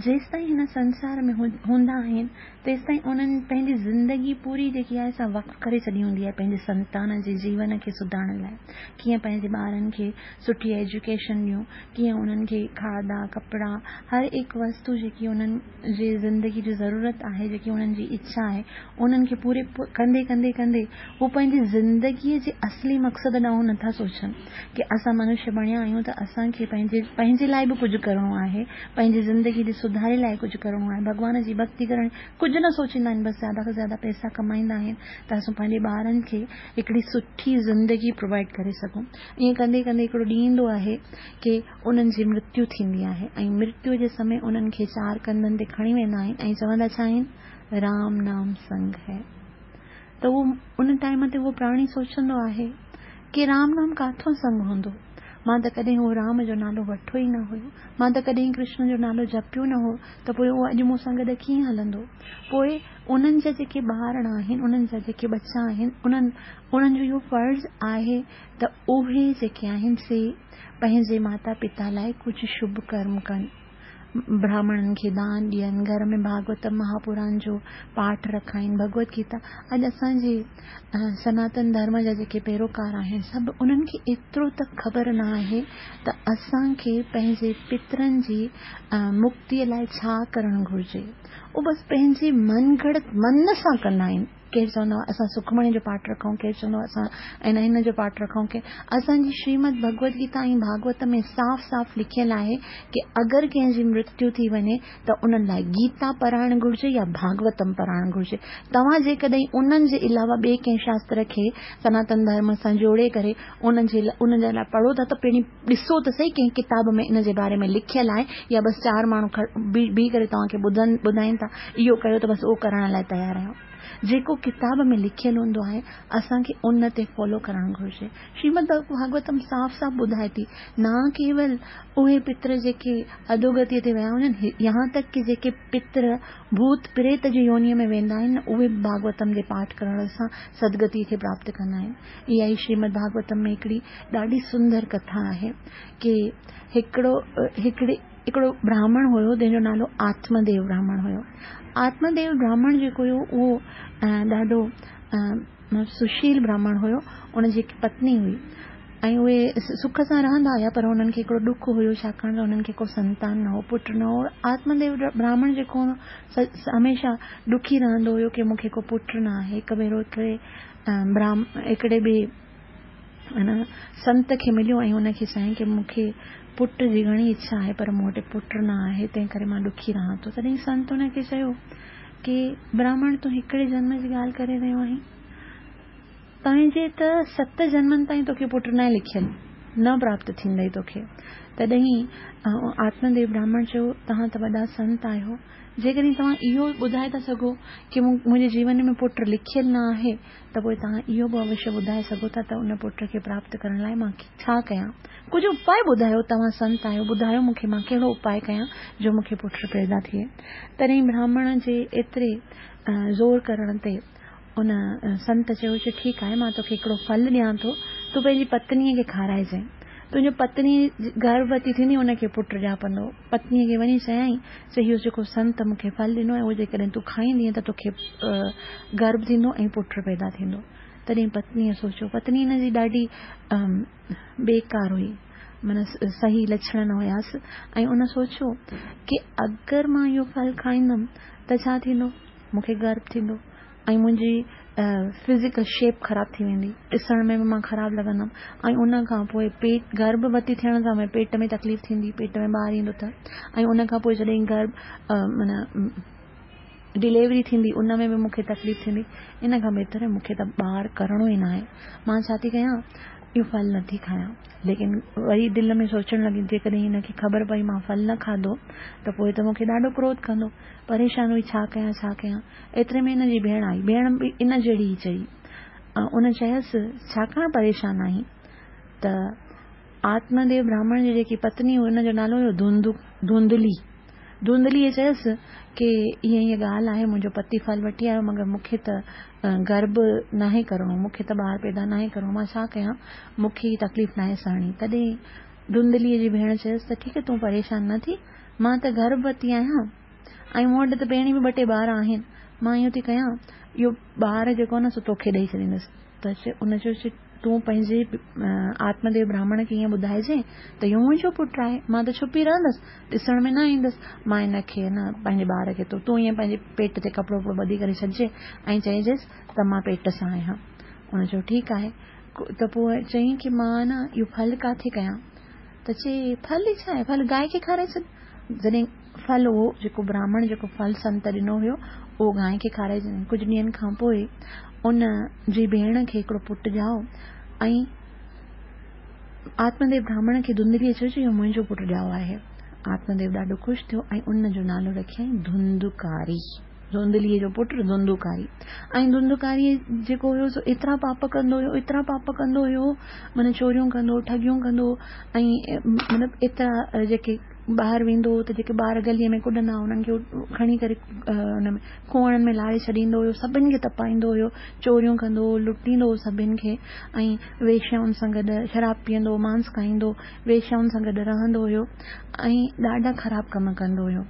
جيس تائين هن سنسار ۾ هوندا آهن تيس تائين انهن پنهنجي زندگي پوري جيڪي آهي سا وقت ڪري ڇڏي هوندي آهي پنهنجي سنتان جي جيون کي سڌارڻ لاءِ. ڪيئن پنهنجي ٻارن کي سٺي ايجوڪيشن ڏيون ڪيئن انهن کي کاڌا ڪپڙا هر هڪ وستو جيڪي انهن جي زندگي جي ضرورت آهي جيڪي انهن جي اڇا آهي انهن کي پوري ڪندي ڪندي ڪندي هو پنهنجي زندگيءَ جي اصلي مقصد ڏانهن نٿا سوچن ڪه اسان منشيه بڻيا آهيون ته اسان کي پنهنجي پنهنجي لاءِ به ڪجهه ڪرڻو آهي پنهنجي زندگي جي سڌاري لاءِ ڪجهه ڪرڻو آهي. ڀڳوان جي ڀڪتي ڪرڻي ڪجهه نه سوچيندا آهن بس زياده کان زياده پئسا ڪمائيندا آهن. ته اسان پنهنجي ٻارن کي هڪڙي سٺي زندگي پرووائيڊ ڪري سگهون. ائين ڪندي ڪندي هڪڙو ڏينهن ايندو آهي ڪه انهن جي مرتيو ٿيندي آهي. ۽ مرتيو جي سمي انهن کي چار ڪنڌن تي کڻي ويندا آهن. ۽ چوندا ڇا آهن؟ رام نام سنگ هي. ته اهو ان ٽائيم تي اهو پراڻي سوچندو آهي ڪه رام نام ڪاٿو سنگ هوندو مان ته ڪڏهن اهو رام جو نالو وٺو ئي نه هيو. مان ته ڪڏهن ڪرشن جو نالو جپيو نه هو ته پوءِ اهو اڄ مون سان گڏ ڪيئن هلندو؟ پوءِ انهن جا جيڪي ٻار آهن انهن جا جيڪي ٻچا آهن انهن انهن جو اهو فرض آهي ته اهي جيڪي آهن سي پنهنجي ماتا پتا لاءِ ڪجهه شڀ ڪرم ڪن ब्राह्मणनि खे दान ॾियनि घर में भागवत महापुराण जो पाठ रखाइनि भगवत गीता अॼु असांजे सनातन धर्म जा जेके पैरोकार आहिनि सभु उन्हनि खे एतिरो त ख़बर न आहे त असांखे पंहिंजे पितरनि जी मुक्तीअ लाइ छा करणु घुरिजे उहो बसि पंहिंजे मन घड़त मन सां कंदा आहिनि केरु चवंदो आहे असां सुखमणी जो पाठ रखूं केरु चवंदो आहे असां इन हिन जो पाठ रखूं के असांजी श्रीमद भगवत गीता ऐं भागवत में साफ़ साफ़ लिखियलु आहे की अगरि कंहिंजी मृत्यु थी वञे त उन्हनि लाइ गीता पढ़ाइणु घुरिजे या भागवतम पढ़ाइणु घुरिजे तव्हां जेकॾहिं उन्हनि जे अलावा ॿिए कंहिं शास्त्र खे सनातन धर्म सां जोड़े करे उन जे उन जे लाइ पढ़ो था त पहिरीं ॾिसो त सही कंहिं किताब में इन जे बारे में लिखियलु आहे या बसि चार माण्हू बीह करे तव्हांखे ॿुधनि ॿुधाइनि था इहो कयो त बसि उहो करण लाइ तयारु आहियो जेको किताब में लिखियलु हूंदो आहे असांखे उन ते फॉलो करणु घुरिजे श्रीमद भागवतम साफ़ साफ़ ॿुधाए थी न केवल उहे पित्र जेके अधोगतीअ ते विया हुजनि यहाँ तक की जेके पित्र भूत प्रेत जी योनीअ में वेंदा आहिनि उहे भागवतम जे पाठ करण सां सदगति खे प्राप्त कंदा आहिनि इहा ई श्रीमद भागवतम में हिकिड़ी ॾाढी सुंदर कथा आहे की हिकिड़ो हिकिड़ी हिकिड़ो ब्राह्मण हुयो जंहिंजो नालो आत्मदेव ब्राह्मण हुयो आत्मदेव ब्राह्मण जेको हुयो उहो ॾाढो सुशील ब्राह्मण हुयो उन जी पत्नी हुई ऐं उहे सुख सां रहंदा हुया पर हुननि खे हिकिड़ो ॾुख हुयो छाकाणि त हुननि खे को संतान न हो पुटु न हो आत्मदेव ब्राह्मण जेको हमेशह ॾुखी रहंदो हुयो की मूंखे को पुटु न आहे हिकु भेरो हिकिड़े ब्राह्म हिकिड़े ॿिए संत खे मिलियो ऐं हुनखे चयईं की मूंखे پٽ جي گهڻي اڇا آهي پر مون وٽ پٽ نه آهي تنهن ڪري مان ڏکي رهان ٿو. تڏهن سنت هن کي چيو ڪه برهمڻ تون هڪڙي جنم جي ڳالهه ڪري رهيو آهين؟ تنهن جي ته ست جنمن تائين توکي پٽ نه لکيل न प्राप्त थींदई तोखे तॾहिं आत्मदेव ब्राह्मण चयो तव्हां त वॾा संत आहियो जेकॾहिं तव्हां इहो ॿुधाए था सघो की मुंहिंजे जीवन में पुटु लिखियलु न आहे त पोइ तव्हां इहो बि अवश्य ॿुधाए सघो था त उन पुट खे प्राप्त करण लाइ मां छा कयां कुझु उपाय ॿुधायो तव्हां संत आहियो ॿुधायो मूंखे मां कहिड़ो उपाय कयां जो मूंखे पुटु पैदा थिए तॾहिं ब्राह्मण जे एतिरे ज़ोर करण ते ان سنت چيو ٺيڪ آهي مان توکي هڪڙو ڦل ڏيان ٿو تون پنهنجي پتنيءَ کي کارائجانئ تنهنجو پتني گرڀوتي ٿيندي ان کي پٽ ڄاپندو. پتنيءَ کي وڃي چيائين ته اهو جيڪو سنت مون کي ڦل ڏنو آهي اهو جيڪڏهن تون کائينديءَ ته توکي گرڀ ٿيندو ۽ پٽ پيدا ٿيندو. تڏهن پتنيءَ سوچيو پتني هن جي ڏاڍي بيڪار هئي. معنيٰ صحيح لڪشڻ نه هياس. ۽ ان سوچيو ڪه اگر مان اهو ڦل کائيندم ته ڇا ٿيندو؟ مون کي گرڀ ٿيندو ऐं मुंहिंजी फिज़िकल शेप ख़राब थी वेंदी ॾिसण में बि मां ख़राबु लॻंदमि ऐं उन खां पोइ पेट गर्भवती थियण सां पेट में तकलीफ़ थींदी पेट में ॿारु ईंदो त ऐं उन खां पोइ जॾहिं गर्भ माना डिलेवरी थींदी उन में बि मूंखे तकलीफ़ थींदी इन खां बहितर मूंखे त ॿारु करिणो ई न आहे मां छा थी कयां इहो फल नथी खायां ليڪن وري دل ۾ سوچڻ لڳي جيڪڏهن هن کي خبر پئي مان ڦل نه کاڌو ته پوءِ ته مون کي ڏاڍو ڪروڌ ڪندو. پريشان هئي ڇا ڪيان ڇا ڪيان. ايتري ۾ هن جي ڀيڻ آئي. ڀيڻ به ان جهڙي چئي. ان چيس ڇاڪاڻ پريشان آئي ته آتمديو برهمڻ جي جيڪي پتني هئي هن جو نالو هيو ڌنڌ ڌنڌلي ڌنڌليءَ چيس ڪه ائين ائين ڳالهه آهي منهنجو پتي ڦل وٺي آيو مگر مون کي ته گرڀ نه آهي ڪرڻو مون کي ته ٻار پيدا نه آهي ڪرڻو مان ڇا ڪيان؟ مون کي تڪليف نه آهي سهڻي. تڏهن ڌنڌليءَ جي ڀيڻ چيس ته ٺيڪ آهي تون پريشان نه ٿي مان ته گرڀوتي آهيان ۽ مون وٽ ته پهرين به ٻه ٽي ٻار آهن. مان اهو ٿي ڪيان اهو ٻار جيڪو آهي نه سو توکي ڏيئي ڇڏيندس. ته ان چيو تون پنهنجي آتمديو برهمڻ کي ائين ٻڌائجي ته اهو منهنجو پٽ آهي؟ مان ته ڇپي رهندس ڏسڻ ۾ نه ايندس. مان هن کي نه پنهنجي ٻار کي تون ائين پنهنجي پيٽ تي ڪپڙو وپڙو ٻڌي ڪري ڇڏجي ۽ چئجيس ته مان پيٽ سان آهيان. هن چيو ٺيڪ آهي. ته پوءِ چيئين ڪه مان نه اهو ڦل ڪٿي ڪيان؟ ته چئي ڦل ئي ڇا آهي؟ ڦل گانءِ کي کارائي ڇڏ جڏهن ڦل اهو جيڪو برهمڻ جيڪو ڦل سنت ڏنو هيو اهو گانءِ کي ڇڏيئين ڪجهه ڏينهن کان پوءِ ان جي ڀيڻ کي هڪڙو پٽ ڄائو ۽ آتمديو برهمڻ کي ڌنڌليءَ چيو اهو منهنجو پٽ ڄائو آهي. آتمديو ڏاڍو خوش ٿيو ۽ ان جو نالو رکيئين ڌنڌڪاري. ڌنڌليءَ جو پٽ ڌنڌڪاري. ۽ ڌنڌڪاري جيڪو هيو سو ايترا پاپ ڪندو هيو ايترا پاپ ڪندو هيو معنيٰ چوريون ڪندو ٺگيون ڪندو ۽ مطلب ايترا جيڪي ٻاهر ويندو هو ته جيڪي ٻار گليءَ ۾ ڪڏندا انهن کي کڻي ڪري هن ۾ ڪئن ۾ لاهي ڇڏيندو هيو سڀني کي تپائيندو هيو چوريون ڪندو هو لٽيندو هو سڀني کي ۽ ويشيائن سان گڏ شراب پيئندو مانس کائيندو ويشيائن سان گڏ رهندو هيو ۽ ڏاڍا خراب ڪم ڪندو هيو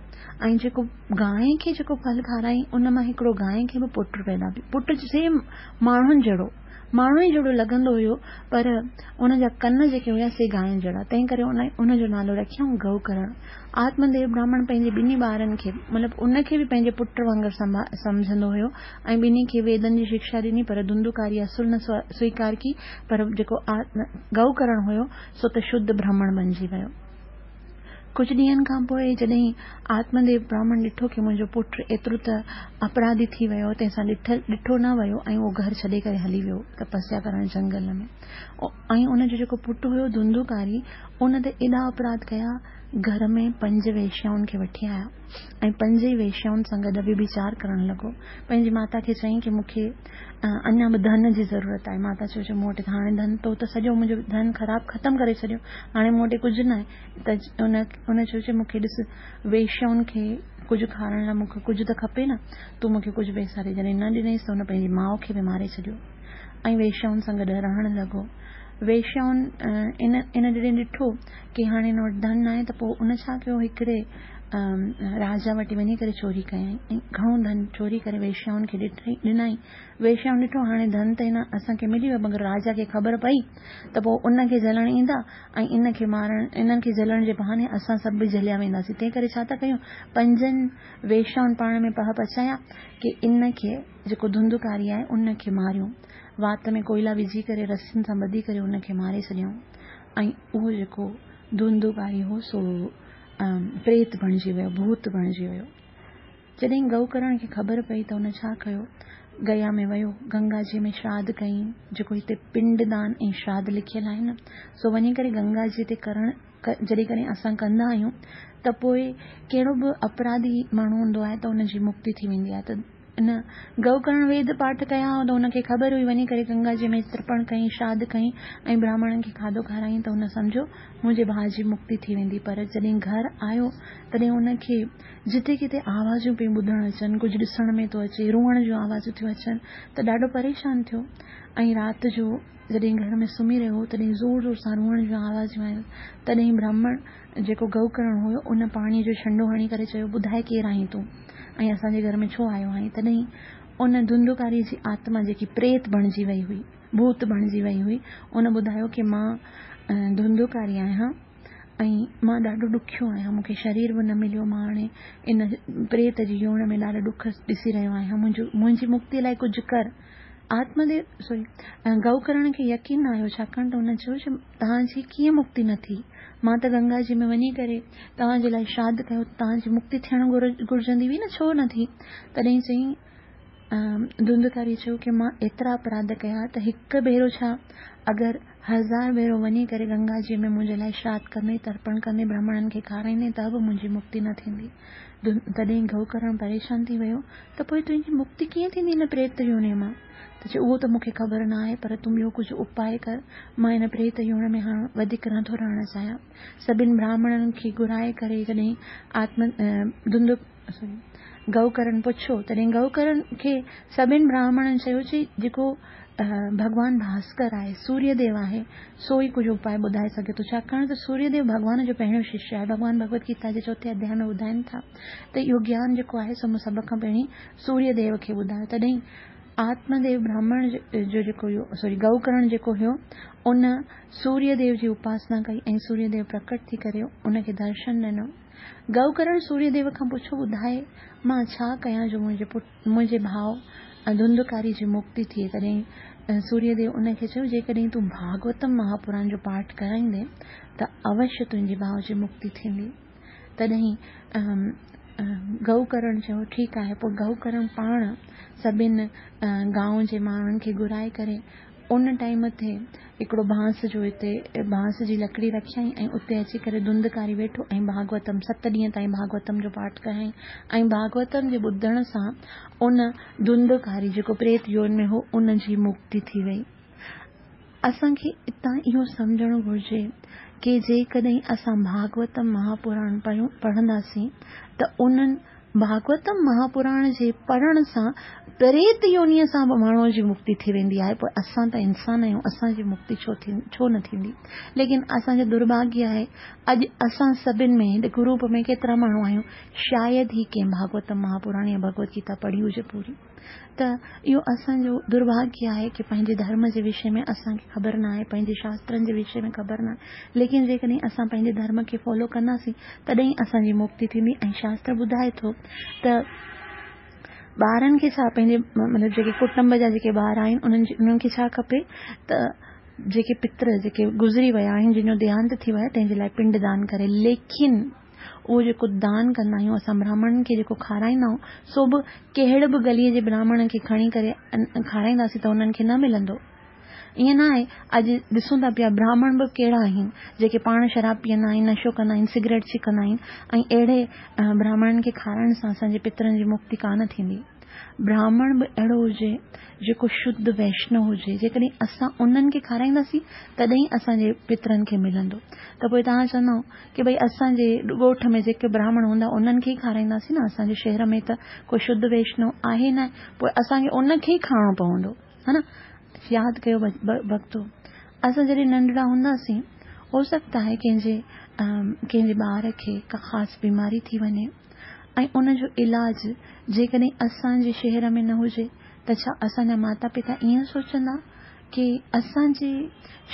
۽ جيڪو گانءِ کي جيڪو ڦل کارائي ان مان هڪڙو گانءِ کي به پٽ پيدا ٿيو پٽ سيم ماڻهن جهڙو ماڻهو ئي جهڙو لڳندو هيو پر ان جا ڪن جيڪي هئا سي گانءِ جهڙا. تنهن ڪري ان ان جو نالو رکيئون گئو ڪرڻ. آتمديو برهمڻ پنهنجي ٻنهي ٻارن کي مطلب ان کي به پنهنجي پٽ وانگر سمجهندو هيو. ۽ ٻنهي کي ويدن جي شڪشا ڏني پر ڌنڌڪاري اصل نه سويڪار ڪه پر جيڪو گئو ڪرڻ هيو سو ته شڌ برهمڻ بڻجي ويو ڪجهه ڏينهن کان پوءِ جڏهن آتمديو برهمڻ ڏٺو ڪه منهنجو پٽ ايترو ته اپراڌي ٿي ويو تنهن سان ڏٺو نه ويو ۽ اهو گهر ڇڏي ڪري هلي ويو تپسيا ڪرڻ جنگل ۾.۽ ان جو جيڪو پٽ هيو ڌنڌڪاري ان تي ايڏا اپراڌ ڪيا گهر ۾ پنج ويشيائن کي وٺي آيا. ۽ پنج ئي ويشيائن سان گڏ ويڀچار ڪرڻ لڳو. پنهنجي ماتا کي چيئين ڪه مون کي اڃا به ڌن جي ضرورت آهي. ماتا چيو مون وٽ هاڻي ڌن تو ته سڄو منهنجو ڌن خراب ختم ڪري ڇڏيو. هاڻي مون وٽ ڪجهه نه آهي ته ان چيو مون کي ڏس ويشيائن کي ڪجهه کائڻ لاءِ مون کي ڪجهه ته کپي نه. تون مون کي ڪجهه پئسا ڏي جڏهن نه ڏنئيس ته هن پنهنجي ماءُ کي به ماري ڇڏيو. ۽ ويشيائن سان گڏ رهڻ لڳو ويشيائن ان ان جڏهن ڏٺو ڪه هاڻي هن وٽ ڌن آهي ته پوءِ ان ڇا ڪيو؟ هڪڙي راجا وٽ وڃي ڪري چوري ڪيئين. گهڻو ڌن چوري ڪري ويشيائن کي ڏنئي. ويشيائن ڏٺو هاڻي ڌن ته هن اسان کي ملي ويو مگر راجا کي خبر پئي ته پوءِ ان کي جلڻ ايندا. ۽ ان کي مارڻ انهن کي جلڻ جي بهاني اسان سڀ به جليا وينداسين. تنهن ڪري ڇا ٿا ڪيون؟ پنجن ويشيائن پاڻ ۾ پهه پچايا ڪه ان کي جيڪو ڌنڌڪاري آهي ان کي ماريون وات ۾ ڪوئلا وجهي ڪري رسين سان ٻڌي ڪري ان کي ماري ڇڏيئون. ۽ اهو جيڪو ڌنڌڪاري هو سو پريت بڻجي ويو ڀوت بڻجي ويو. جڏهن گوڪرڻ کي خبر پئي ته هن ڇا ڪيو؟ گيا ۾ ويو گنگا جي ۾ شراڌ ڪيئين. جيڪو هتي پنڊدان ۽ شراڌ لکيل آهي نه سو وڃي ڪري گنگا جي تي ڪرڻ جڏهن ڪڏهن اسان ڪندا آهيون ته پوءِ ڪهڙو به اپراڌي ماڻهو هوندو آهي ته هن جي مڪتي ٿي ويندي آهي. ته इन गौकर्ण वेद पाठ कया त हुनखे ख़बर हुई वञी करे गंगा जी में तर्पण कयईं श्राद्ध कयईं ऐं ब्राह्मणनि खे खाधो खारायईं त हुन सम्झो मुंहिंजे भाउ जी मुक्ति थी वेंदी पर जॾहिं घर आयो तॾहिं हुनखे जिते किथे आवाजूं पियूं ॿुधण अचनि कुझु ॾिसण में थो अचे रोअण जूं आवाजूं थियूं अचनि त ॾाढो परेशान थियो ऐं राति जो जॾहिं घर में सुम्ही रहियो हो तॾहिं ज़ोर ज़ोर सां रोअण जूं आवाजूं आयूं तॾहिं ब्राह्मण जेको गौकरण हुयो उन पाणीअ जो छंडो हणी करे चयो ॿुधाए केरु आहीं तूं ۽ اسان جي گهر ۾ ڇو آيو آهين؟ تڏهن ان ڌنڌڪاري جي آتما جيڪي پريت بڻجي وئي هئي ڀوت بڻجي وئي هئي ان ٻڌايو ڪه مان ڌنڌڪاري آهيان ۽ مان ڏاڍو ڏکيو آهيان. مون کي شرير به نه مليو. مان هاڻي ان پريت جي يوڻ ۾ ڏاڍا ڏک ڏسي رهيو آهيان. منهنجو منهنجي مڪتي لاءِ ڪجهه ڪر. آتمديو سوري گوڪرڻ کي يقين نه آيو ڇاڪاڻ ته هن چيو توهان جي ڪيئن مڪتي نه ٿي مان ته گنگا جي ۾ وڃي ڪري توهان جي لاءِ شراڌ ڪيو توهان جي مڪتي ٿيڻ گهرجندي هئي نه؟ ڇو نه ٿي؟ تڏهن چئي ڌنڌڪاري چيو ڪه مان ايترا اپراڌ ڪيا ته هڪ ڀيرو ڇا؟ اگر هزار ڀيرو وڃي ڪري گنگا جي ۾ منهنجي لاءِ شراڌ ڪندي ترپڻ ڪندي براهمڻن کي کارائيندي ته به منهنجي مڪتي نه ٿيندي. تڏهن گو ڪرڻ پريشان ٿي ويو. ته پوءِ تنهنجي مڪتي ڪيئن ٿيندي هن پريت يوني مان त चयो उहो त मूंखे ख़बर न आहे पर तूं ॿियो कुझु उपाय कर मां हिन प्रेत योण में हाणे वधीक नथो रहणु चाहियां सभिनि ब्राह्मणनि खे घुराए करे जॾहिं आत्म धुंध सॉरी गौकरण पुछो तॾहिं गौकरण खे सभिनि ब्राह्मणनि चयो चई जेको भॻवान भास्कर आहे सूर्यदेव आहे सो ई कुझु उपाय ॿुधाए सघे थो छाकाणि त सूर्यदेव भॻवान जो पहिरियों शिष्य आहे भॻवान भगवत गीता जे चौथे अध्याय में ॿुधाइनि था त इहो ज्ञान जेको आहे सो मूं सभ खां पहिरीं सूर्यदेव खे ॿुधायो तॾहिं आत्मदेव ब्राह्मण जो जेको हुयो सॉरी गौकरण जेको हुयो उन सूर्यदेव जी उपासना कई ऐं सूर्यदेव प्रकट थी करे उनखे दर्शन ॾिनो गौकरण सूर्यदेव खां पुछो ॿुधाए मां छा कयां जो मुंहिंजे पुट मुंहिंजे भाउ धुंधकारी जी मुक्ति थिए तॾहिं सूर्यदेव उनखे चयो जेकॾहिं तूं भागवतम महापुराण जो पाठ कराईंदे त अवश्य तुंहिंजे भाउ जी मुक्ति थींदी तॾहिं گوڪرڻ چيو ٺيڪ آهي پوءِ گوڪرڻ پاڻ سڀني گانو جي ماڻهن کي گهرائي ڪري ان ٽائيم تي هڪڙو بانس جو هتي بانس جي لڪڙي رکيئين ۽ اتي اچي ڪري ڌنڌڪاري ويٺو ۽ ڀاگوتم ست ڏينهن تائين ڀاگوتم جو پاٺ ڪيئين ۽ ڀاگوتم جي ٻڌڻ سان ان ڌنڌڪاري جيڪو پريت يون ۾ هو ان جي مڪتي ٿي وئي. اسان کي هتان اهو سمجهڻ گهرجي ڪه جيڪڏهن اسان ڀاگوتم مهاپراڻ پڙهنداسين ته انهن ڀاگوتم مهاپراڻ جي پڙهڻ سان پريت يونيءَ سان به ماڻهوءَ جي مڪتي ٿي ويندي آهي پر اسان ته انسان آهيون اسان جي مڪتي ڇو ٿي ڇو نه ٿيندي؟ ليڪن اسان جو درڀاگي آهي اڄ اسان سڀني ۾ گروپ ۾ ڪيترا ماڻهو آهيون شايد ئي ڪنهن ڀاگوتم مهاپراڻ يا ڀڳوت گيتا پڙهي هجي پوري त इहो असांजो दुर्भाग्य आहे की पंहिंजे धर्म जे विषय में असांखे ख़बर न आहे पंहिंजे शास्त्रनि जे विषय में ख़बर न आहे लेकिन जेकॾहिं असां पंहिंजे धर्म खे फॉलो कंदासीं तॾहिं असांजी मुक्ति थींदी ऐं शास्त्र ॿुधाए थो त ॿारनि खे छा पंहिंजे मतिलबु जेके कुटुंब जा जेके ॿार आहिनि उन्हनि उन्हनि खे छा खपे त जेके पित्र जेके गुज़री विया आहिनि जिन जो देहांत थी वियो आहे तंहिंजे लाइ पिंड दान करे लेकिन اهو جيڪو دان ڪندا آهيون اسان براهمڻن کي جيڪو کارائيندا آهيون سو به ڪهڙي به گليءَ جي برهمڻ کي کڻي ڪري کارائينداسين ته انهن کي نه ملندو. ائين نه آهي اڄ ڏسون ٿا پيا برهمڻ به ڪهڙا آهن جيڪي پاڻ شراب پيئندا آهن نشو ڪندا آهن سگريٽ ڇڪندا آهن ۽ اهڙي براهمڻن کي کارائڻ سان اسان جي پترن جي مڪتي ڪانه ٿيندي ब्राह्मण बि अहिड़ो हुजे जेको शुद्ध वैष्णव हुजे जेकॾहिं असां उन्हनि खे खाराईंदासीं तॾहिं असांजे पित्रनि खे मिलंदो त पोइ तव्हां चवंदव की भई असांजे ॻोठ में जेके ब्राह्मण हूंदा उन्हनि खे ई खाराईंदासीं न असांजे शहर में त को शुद्ध वैष्णव आहे न पोइ असांखे उनखे ई खाइणो पवंदो हा न यादि कयो भक्तो असां जॾहिं नंढड़ा हूंदासीं हो सघंदा आहे कंहिंजे कंहिंजे ॿार खे का ख़ासि बीमारी थी वञे ۽ ان جو علاج جيڪڏهن اسان جي شهر ۾ نه هجي ته ڇا اسان جا ماتا پتا ائين سوچندا ڪه اسان جي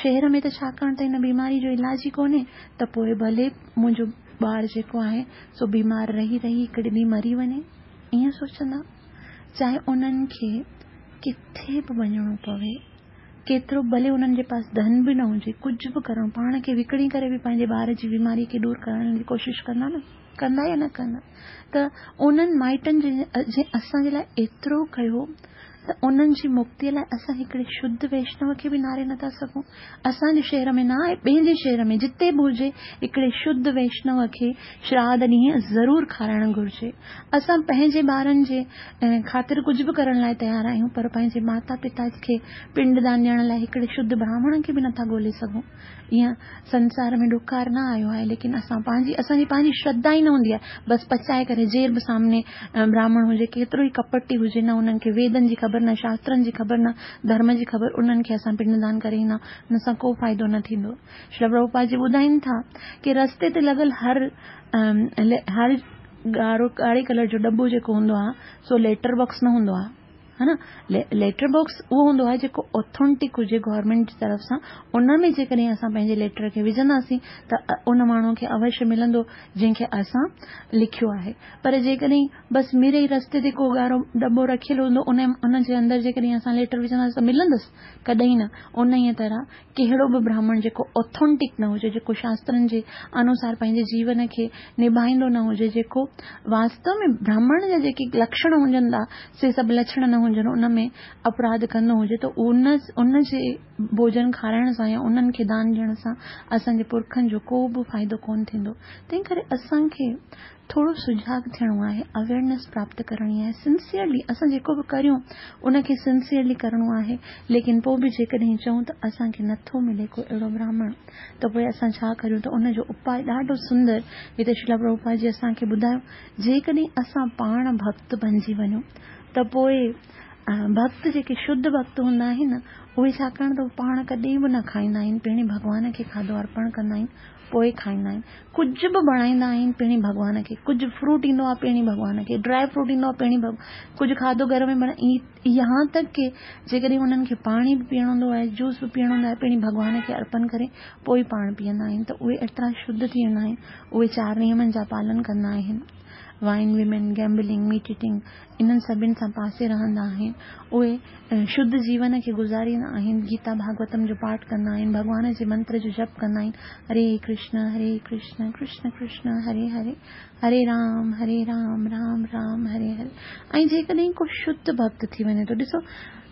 شهر ۾ ته ڇاڪاڻ ته هن بيماري جو علاج ئي ڪونهي ته پوءِ ڀلي منهنجو ٻار جيڪو آهي سو بيمار رهي رهي هڪ ڏينهن مري وڃي؟ ائين سوچندا؟ چاهي انهن کي ڪٿي به وڃڻو پوي ڪيترو ڀلي انهن جي پاس ڌن به نه هجي ڪجهه به ڪرڻو پاڻ کي وڪڻي ڪري به پنهنجي ٻار جي بيماري کي دور ڪرڻ جي ڪوشش ڪندا نه ڪندا يا نه ڪندا؟ ته انهن مائٽن جي اسان جي لاءِ ايترو ڪيو त उन्हनि जी मुक्तीअ लाइ असां हिकिड़े शुद्ध वैष्णव खे बि नारे नथा सघूं असांजे शहर में न आहे ॿिए जे शहर में जिते बि हुजे हिकिड़े शुद्ध वैष्णव खे श्राद्ध ॾींहुं ज़रूरु खाराइणु घुरिजे असां पंहिंजे ॿारनि जे ख़ातिर कुझु बि करण लाइ तयारु आहियूं पर पंहिंजे माता पिता खे पिंडदान ॾियण लाइ हिकिड़े शुद्ध ब्राह्मण खे बि नथा ॻोल्हे सघूं ईअं संसार में ॾुकार न आयो आहे लेकिन असां पंहिंजी असांजी पंहिंजी श्रद्धा ई न हूंदी आहे बसि पचाए करे जेर बि सामने ब्राह्मण हुजे केतिरो ई कपटी हुजे न उन्हनि खे वेदनि जी ख़बर پڑے نه شاسترن جي خبر نه ڌرم جي خبر انهن کي اسان پنڊدان ڪري ايندا هن سان ڪو فائدو نه ٿيندو. شري پرڀپا جي ٻڌائين ٿا ڪه رستي تي لڳل هر هر ڳاڙهو ڳاڙهي ڪلر جو ڊٻو جيڪو هوندو آهي سو ليٽر باڪس نه هوندو آهي है न लेटर बॉक्स उहो हूंदो आहे जेको ऑथेंटिक हुजे गवर्नमेंट जी तरफ़ सां उन में जेकॾहिं असां पंहिंजे लेटर खे विझंदासीं त उन माण्हू खे अवश्य मिलंदो जंहिंखे असां लिखियो आहे पर जेकॾहिं बसि मेरे ई रस्ते ते को ॻाढ़ो दॿो रखियलु हूंदो उन उन जे अंदरि जेकॾहिं असां लेटर विझंदासीं त मिलंदुसि कॾहिं न उन ई तरह कहिड़ो बि ब्राह्मण जेको ऑथेंटिक न हुजे जेको शास्त्रनि जे अनुसार पंहिंजे जीवन खे निभाईंदो न हुजे जेको वास्तव में ब्राह्मण जा जेके लक्षण हुजनि था से सभु लक्षण न هجن ان ۾ اپراڌ ڪندو هجي ته ان ان جي ڀوڄن کارائڻ سان يا انهن کي دان ڏيڻ سان اسان جي پرکن جو ڪو به فائدو ڪونه ٿيندو. تنهن ڪري اسان کي ٿورو سجهاگ ٿيڻو آهي اويئرنيس پراپت ڪرڻي آهي. سنسيرلي اسان جيڪو به ڪريون ان کي سنسيرلي ڪرڻو آهي. ليڪن پوءِ به جيڪڏهن چئون ته اسان کي نٿو ملي ڪو اهڙو برهمڻ ته پوءِ اسان ڇا ڪريون ته ان جو اپاي ڏاڍو سندر هتي شلا پرڀپا جي اسان کي ٻڌايو جيڪڏهن اسان پاڻ ڀڪت بڻجي وڃون ته پوءِ ڀڪت جيڪي شڌ ڀڪت هوندا آهن اهي ڇاڪاڻ ته پاڻ ڪڏهن به نه کائيندا آهن پهرين ڀڳوان کي کاڌو ارپڻ ڪندا آهن پوءِ کائيندا آهن. ڪجهه به بڻائيندا آهن پهرين ڀڳوان کي. ڪجهه فروٽ ايندو آهي پهرين ڀڳوان کي. ڊرائي فروٽ ايندو آهي پهرين ڪجهه کاڌو گهر ۾ بڻا يهان تڪ ڪه جيڪڏهن انهن کي پاڻي به پيئڻو هوندو آهي جوس به پيئڻو هوندو آهي پهرين ڀڳوان کي ارپڻ ڪري پوءِ پاڻ پيئندا آهن. ته اهي ايترا شڌ ٿي ويندا آهن. اهي چار نيمن جا پالن ڪندا آهن wine women gambling meat eating इन्हनि सभिनि सां पासे रहंदा आहिनि उहे शुद्ध जीवन खे गुज़ारींदा आहिनि गीता भागवतम जो पाठ कंदा आहिनि भॻवान जे मंत्र जो जप कंदा आहिनि हरे कृष्ण हरे कृष्ण कृष्ण कृष्ण हरे हरे हरे राम हरे राम राम राम हरे हरे ऐं जेकॾहिं को शुद्ध भक्त थी वञे थो ॾिसो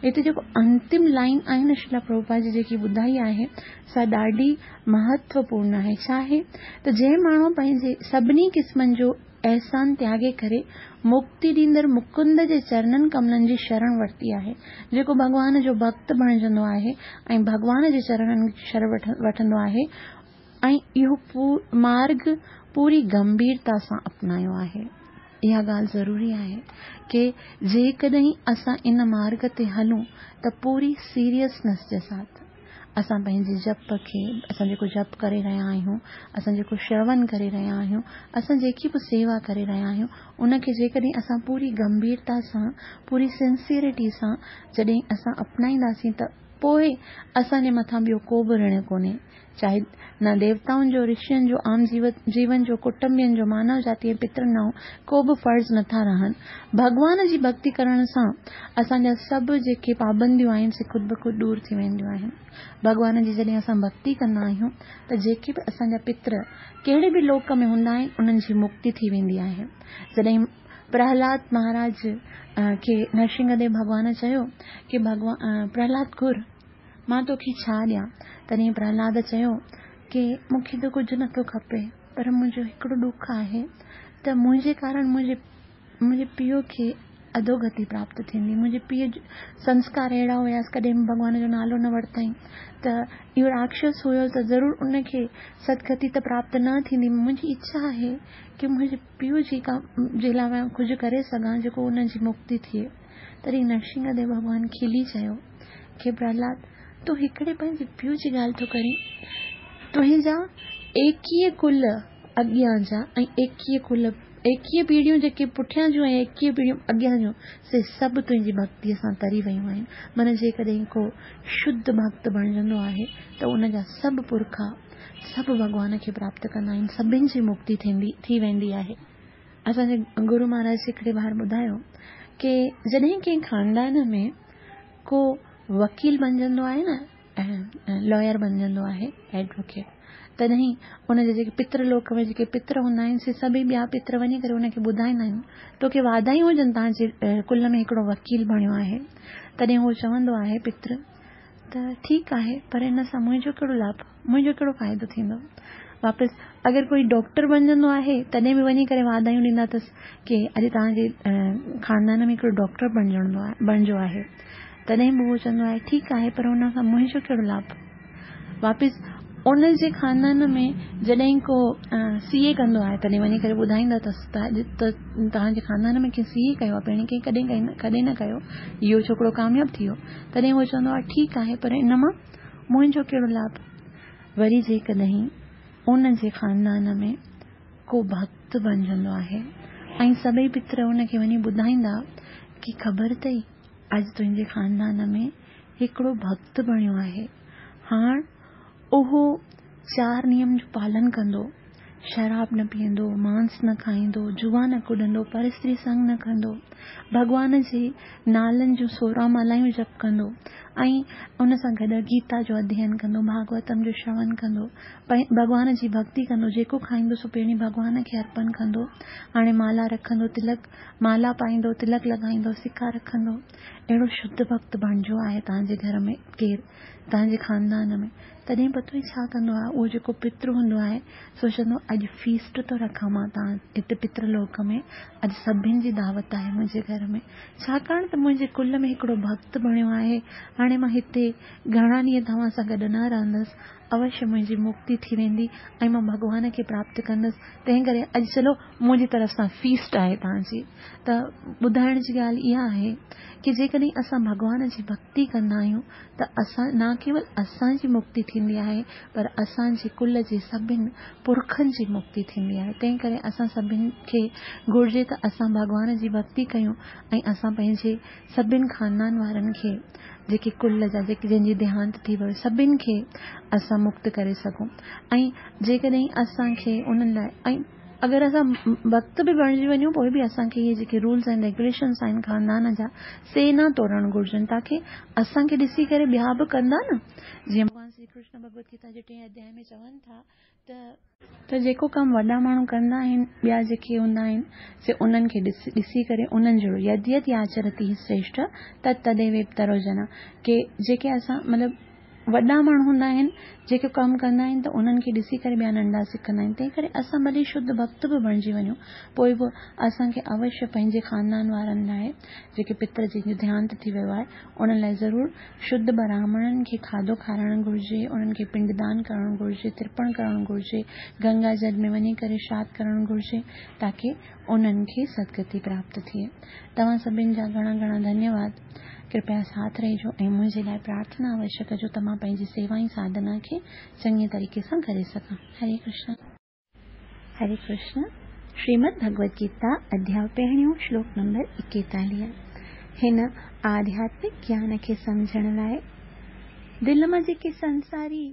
हिते जेको अंतिम लाइन आहे न शिला प्रभुपा जी जेकी ॿुधाई आहे सा ॾाढी महत्वपूर्ण आहे छा आहे त जंहिं माण्हू पंहिंजे सभिनी क़िस्मनि जो अहसान त्यागे करे मुक्ति ॾींदड़ मुकुंद जे चरणनि कमलनि जी शरण वरिती आहे जेको भॻवान जो भक्त बणिजंदो आहे ऐं भॻवान जे चरणनि जी शरण वठंदो आहे ऐं इहो मार्ग पूरी गंभीरता सां अपनायो आहे इहा ॻाल्हि ज़रूरी आहे कि जेकॾहिं असां इन मार्ग ते हलूं त पूरी सीरियसनेस जे साथ اسان پنهنجي جپ کي اسان جيڪو جپ ڪري رهيا آهيون اسان جيڪو شروڻ ڪري رهيا آهيون اسان جيڪي به سيوا ڪري رهيا آهيون ان کي جيڪڏهن اسان پوري گنڀيرتا سان پوري سنسيرٽي سان جڏهن اسان اپنائينداسين ته پوءِ اسان جي مٿان ٻيو ڪو به رڻ ڪونهي चाहे न देवताउनि जो ऋषियुनि जो आम जीवन जो कुटुंबियनि जो मानव जातीय पितृ न को बि फर्ज़ नथा रहनि भॻवान जी भक्ति करण सां असांजा सभु जेके पाबंदियूं आहिनि से ख़ुदि ब ख़ुदि दूरि थी वेंदियूं आहिनि भॻवान जी जॾहिं असां भक्ति कंदा आहियूं त जेके बि असांजा पितृ कहिड़े बि लोक में हूंदा आहिनि उन्हनि जी मुक्ति थी वेंदी आहे जॾहिं प्रहलाद महाराज खे नरसिंहदेव भॻवान चयो कि भॻवान प्रहलाद घुर मां तोखे छा ॾियां तॾहिं प्रहलाद चयो की मूंखे त कुझु नथो खपे पर मुंहिंजो हिकिड़ो ॾुख आहे त मुंहिंजे कारण मुंहिंजे मुंहिंजे पीउ खे अधोगति प्राप्त थींदी मुंहिंजे पीउ संस्कार अहिड़ा हुयासि कॾहिं भॻवान जो नालो न वरितई त इहो राक्षस हुयो त ज़रूरु उनखे सदगति त प्राप्त न थींदी मुंहिंजी इच्छा आहे की मुंहिंजे पीउ जी का जे लाइ मां कुझु करे सघां जेको उनजी मुक्ति थिए तॾहिं नरसिंहदेव भॻवानु खिली चयो की प्रहलाद تون هڪڙي پنهنجي پيءُ جي ڳالهه ٿو ڪرين. تنهنجا ايڪويهه ڪل اڳيان جا ۽ ايڪويهه ڪل ايڪويهه پيڙهيون جيڪي پٺيان جون ۽ ايڪويهه پيڙهيون اڳيان جون سي سڀ تنهنجي ڀڪتيءَ سان تري ويون آهن. معنيٰ جيڪڏهن ڪو شڌ ڀڪت بڻجندو آهي ته ان جا سڀ پرکا سڀ ڀڳوان کي پراپت ڪندا آهن. سڀني جي مڪتي ٿيندي ٿي ويندي آهي. اسان جي گرو مهاراج هڪڙي بار ٻڌايو ڪه جڏهن ڪنهن خاندان ۾ ڪو وڪيل بڻجندو آهي نه ۽ لائر بڻجندو آهي ايڊووڪيٽ تڏهن ان جي جيڪي پتر لوڪ ۾ جيڪي پتر هوندا آهن سي سڀئي ٻيا پتر وڃي ڪري ان کي ٻڌائيندا آهن توکي واڌايون هجن توهان جي ڪل ۾ هڪڙو وڪيل بڻيو آهي. تڏهن اهو چوندو آهي پتر ته ٺيڪ آهي پر هن سان منهنجو ڪهڙو لاڀ منهنجو ڪهڙو فائدو ٿيندو؟ واپس اگر ڪوئي ڊاڪٽر بڻجندو آهي تڏهن به وڃي ڪري واڌايون ڏيندا اٿس ڪه اڄ توهان جي خاندان ۾ هڪڙو ڊاڪٽر بڻجندو آهي بڻجو آهي تڏهن به اهو چوندو آهي ٺيڪ آهي پر هن کان منهنجو ڪهڙو لاڀ؟ واپس ان جي خاندان ۾ جڏهن ڪو سي اي ڪندو آهي تڏهن وڃي ڪري ٻڌائيندا اٿس ته توهان جي خاندان ۾ ڪنهن سي اي ڪيو آهي پهرين ڪنهن ڪڏهن نه ڪيو؟ اهو ڇوڪرو ڪامياب ٿي ويو. تڏهن اهو چوندو آهي ٺيڪ آهي پر ان مان منهنجو ڪهڙو لاڀ؟ وري جيڪڏهن ان جي خاندان ۾ ڪو ڀڪت بڻجندو آهي ۽ سڀئي پتر ان کي وڃي ٻڌائيندا ڪه خبر اٿئي اڄ تنهنجي خاندان ۾ هڪڙو ڀڪت بڻيو آهي. هاڻي اهو چار نيم جو پالن ڪندو شراب نه پيئندو مانس نه کائيندو جئا نه ڪڏندو پرستري سنگ نه ڪندو. ڀڳوان جي نالن جون سورهن مالايون جپ ڪندو ۽ ان سان گڏ گيتا جو اڌيين ڪندو ڀاگوتم جو شروڻ ڪندو. ڀڳوان جي ڀڪتي ڪندو جيڪو کائيندو سو پهرين ڀڳوان کي ارپڻ ڪندو. هاڻي مالا رکندو تلڪ مالا پائيندو تلڪ لڳائيندو سڪا رکندو. اهڙو شڌ ڀڪت بڻجو آهي توهان جي گهر ۾ ڪير توهان جي خاندان ۾. تڏهن پتو ئي ڇا ڪندو آهي؟ اهو جيڪو پتر هوندو آهي سوچندو اڄ فيسٽ ٿو رکان مان توهان هتي پترلوڪ ۾. اڄ سڀني جي دعوت آهي منهنجي گهر ۾. ڇاڪاڻ ته منهنجي ڪل ۾ هڪڙو ڀڪت بڻيو آهي. هاڻي مان هتي گهڻا ڏينهن توهان سان گڏ نه رهندس अवश्य मुंहिंजी मुक्ति थी वेंदी ऐं मां भॻवान खे प्राप्त कंदसि तंहिं करे अॼु चलो मुंहिंजी तरफ़ सां फीस्ट आहे तव्हांजी त ॿुधाइण जी ॻाल्हि इहा आहे की जेकॾहिं असां भॻवान जी भक्ति कंदा आहियूं त असां न केवल असांजी मुक्ति थींदी आहे पर असांजे कुल जे सभिनि पुरखनि जी मुक्ति थींदी आहे तंहिं करे असां सभिनि खे घुर्जे त असां भॻवान जी भक्ति कयूं ऐं असां पंहिंजे सभिनि ख़ानदान वारनि खे जेके कुल जा जेके जंहिंजी देहांत थी वियो सभिनि खे असां मुक्त करे सघूं ऐं जेकॾहिं असांखे उन्हनि लाइ ऐं अगरि असां भक्त बि बणिजी वञूं पोइ बि असांखे इहे जेके रूल्स एंड रेगुलेशन्स आहिनि ख़ानदान जा से न तोड़णु घुरिजनि ताकी असांखे ॾिसी करे ॿिया बि कंदा न जीअं भॻवान श्री कृष्ण भगवत गीता जे टे अध्याय में चवनि था ته ته جيڪو ڪم وڏا ماڻهو ڪندا آهن ٻيا جيڪي هوندا آهن سي انهن کي ڏسي ڪري انهن جهڙو يدي يدي آچرتي شريشٺ ته تڏهن ترو جنا ڪي جيڪي اسان مطلب वॾा माण्हू हूंदा आहिनि जेके कमु कंदा आहिनि त उन्हनि खे ॾिसी करे ॿिया नंढा सिखंदा आहिनि तंहिं करे असां भली शुद्ध भक्त बि बणिजी वञूं पोइ बि असांखे अवश्य पंहिंजे ख़ानदान वारनि लाइ जेके पित्र जंहिंजो देहांत थी वियो आहे उन्हनि लाइ ज़रूरु शुद्ध ब्राह्मणनि खे खाधो खाराइणु घुरिजे उन्हनि खे पिंडदान करणु घुरिजे तिरपण करणु घुरिजे गंगा जल में वञी करे श्राद्ध करणु घुरिजे ताकी उन्हनि खे सदगति प्राप्त थिए तव्हां सभिनि जा घणा घणा धन्यवाद कृपया साथ रहिजो ऐं मुंहिंजे लाइ प्रार्थना अवश्य कजो त मां पंहिंजी सेवा ऐं साधना खे चङे तरीक़े सां करे सघां हरे कृष्ण हरे कृष्ण श्रीमद भगवत गीता अध्याय पहिरियों श्लोक नंबर एकेतालीह हिन आध्यात्मिक ज्ञान खे सम्झण लाइ दिलि मां जेके संसारी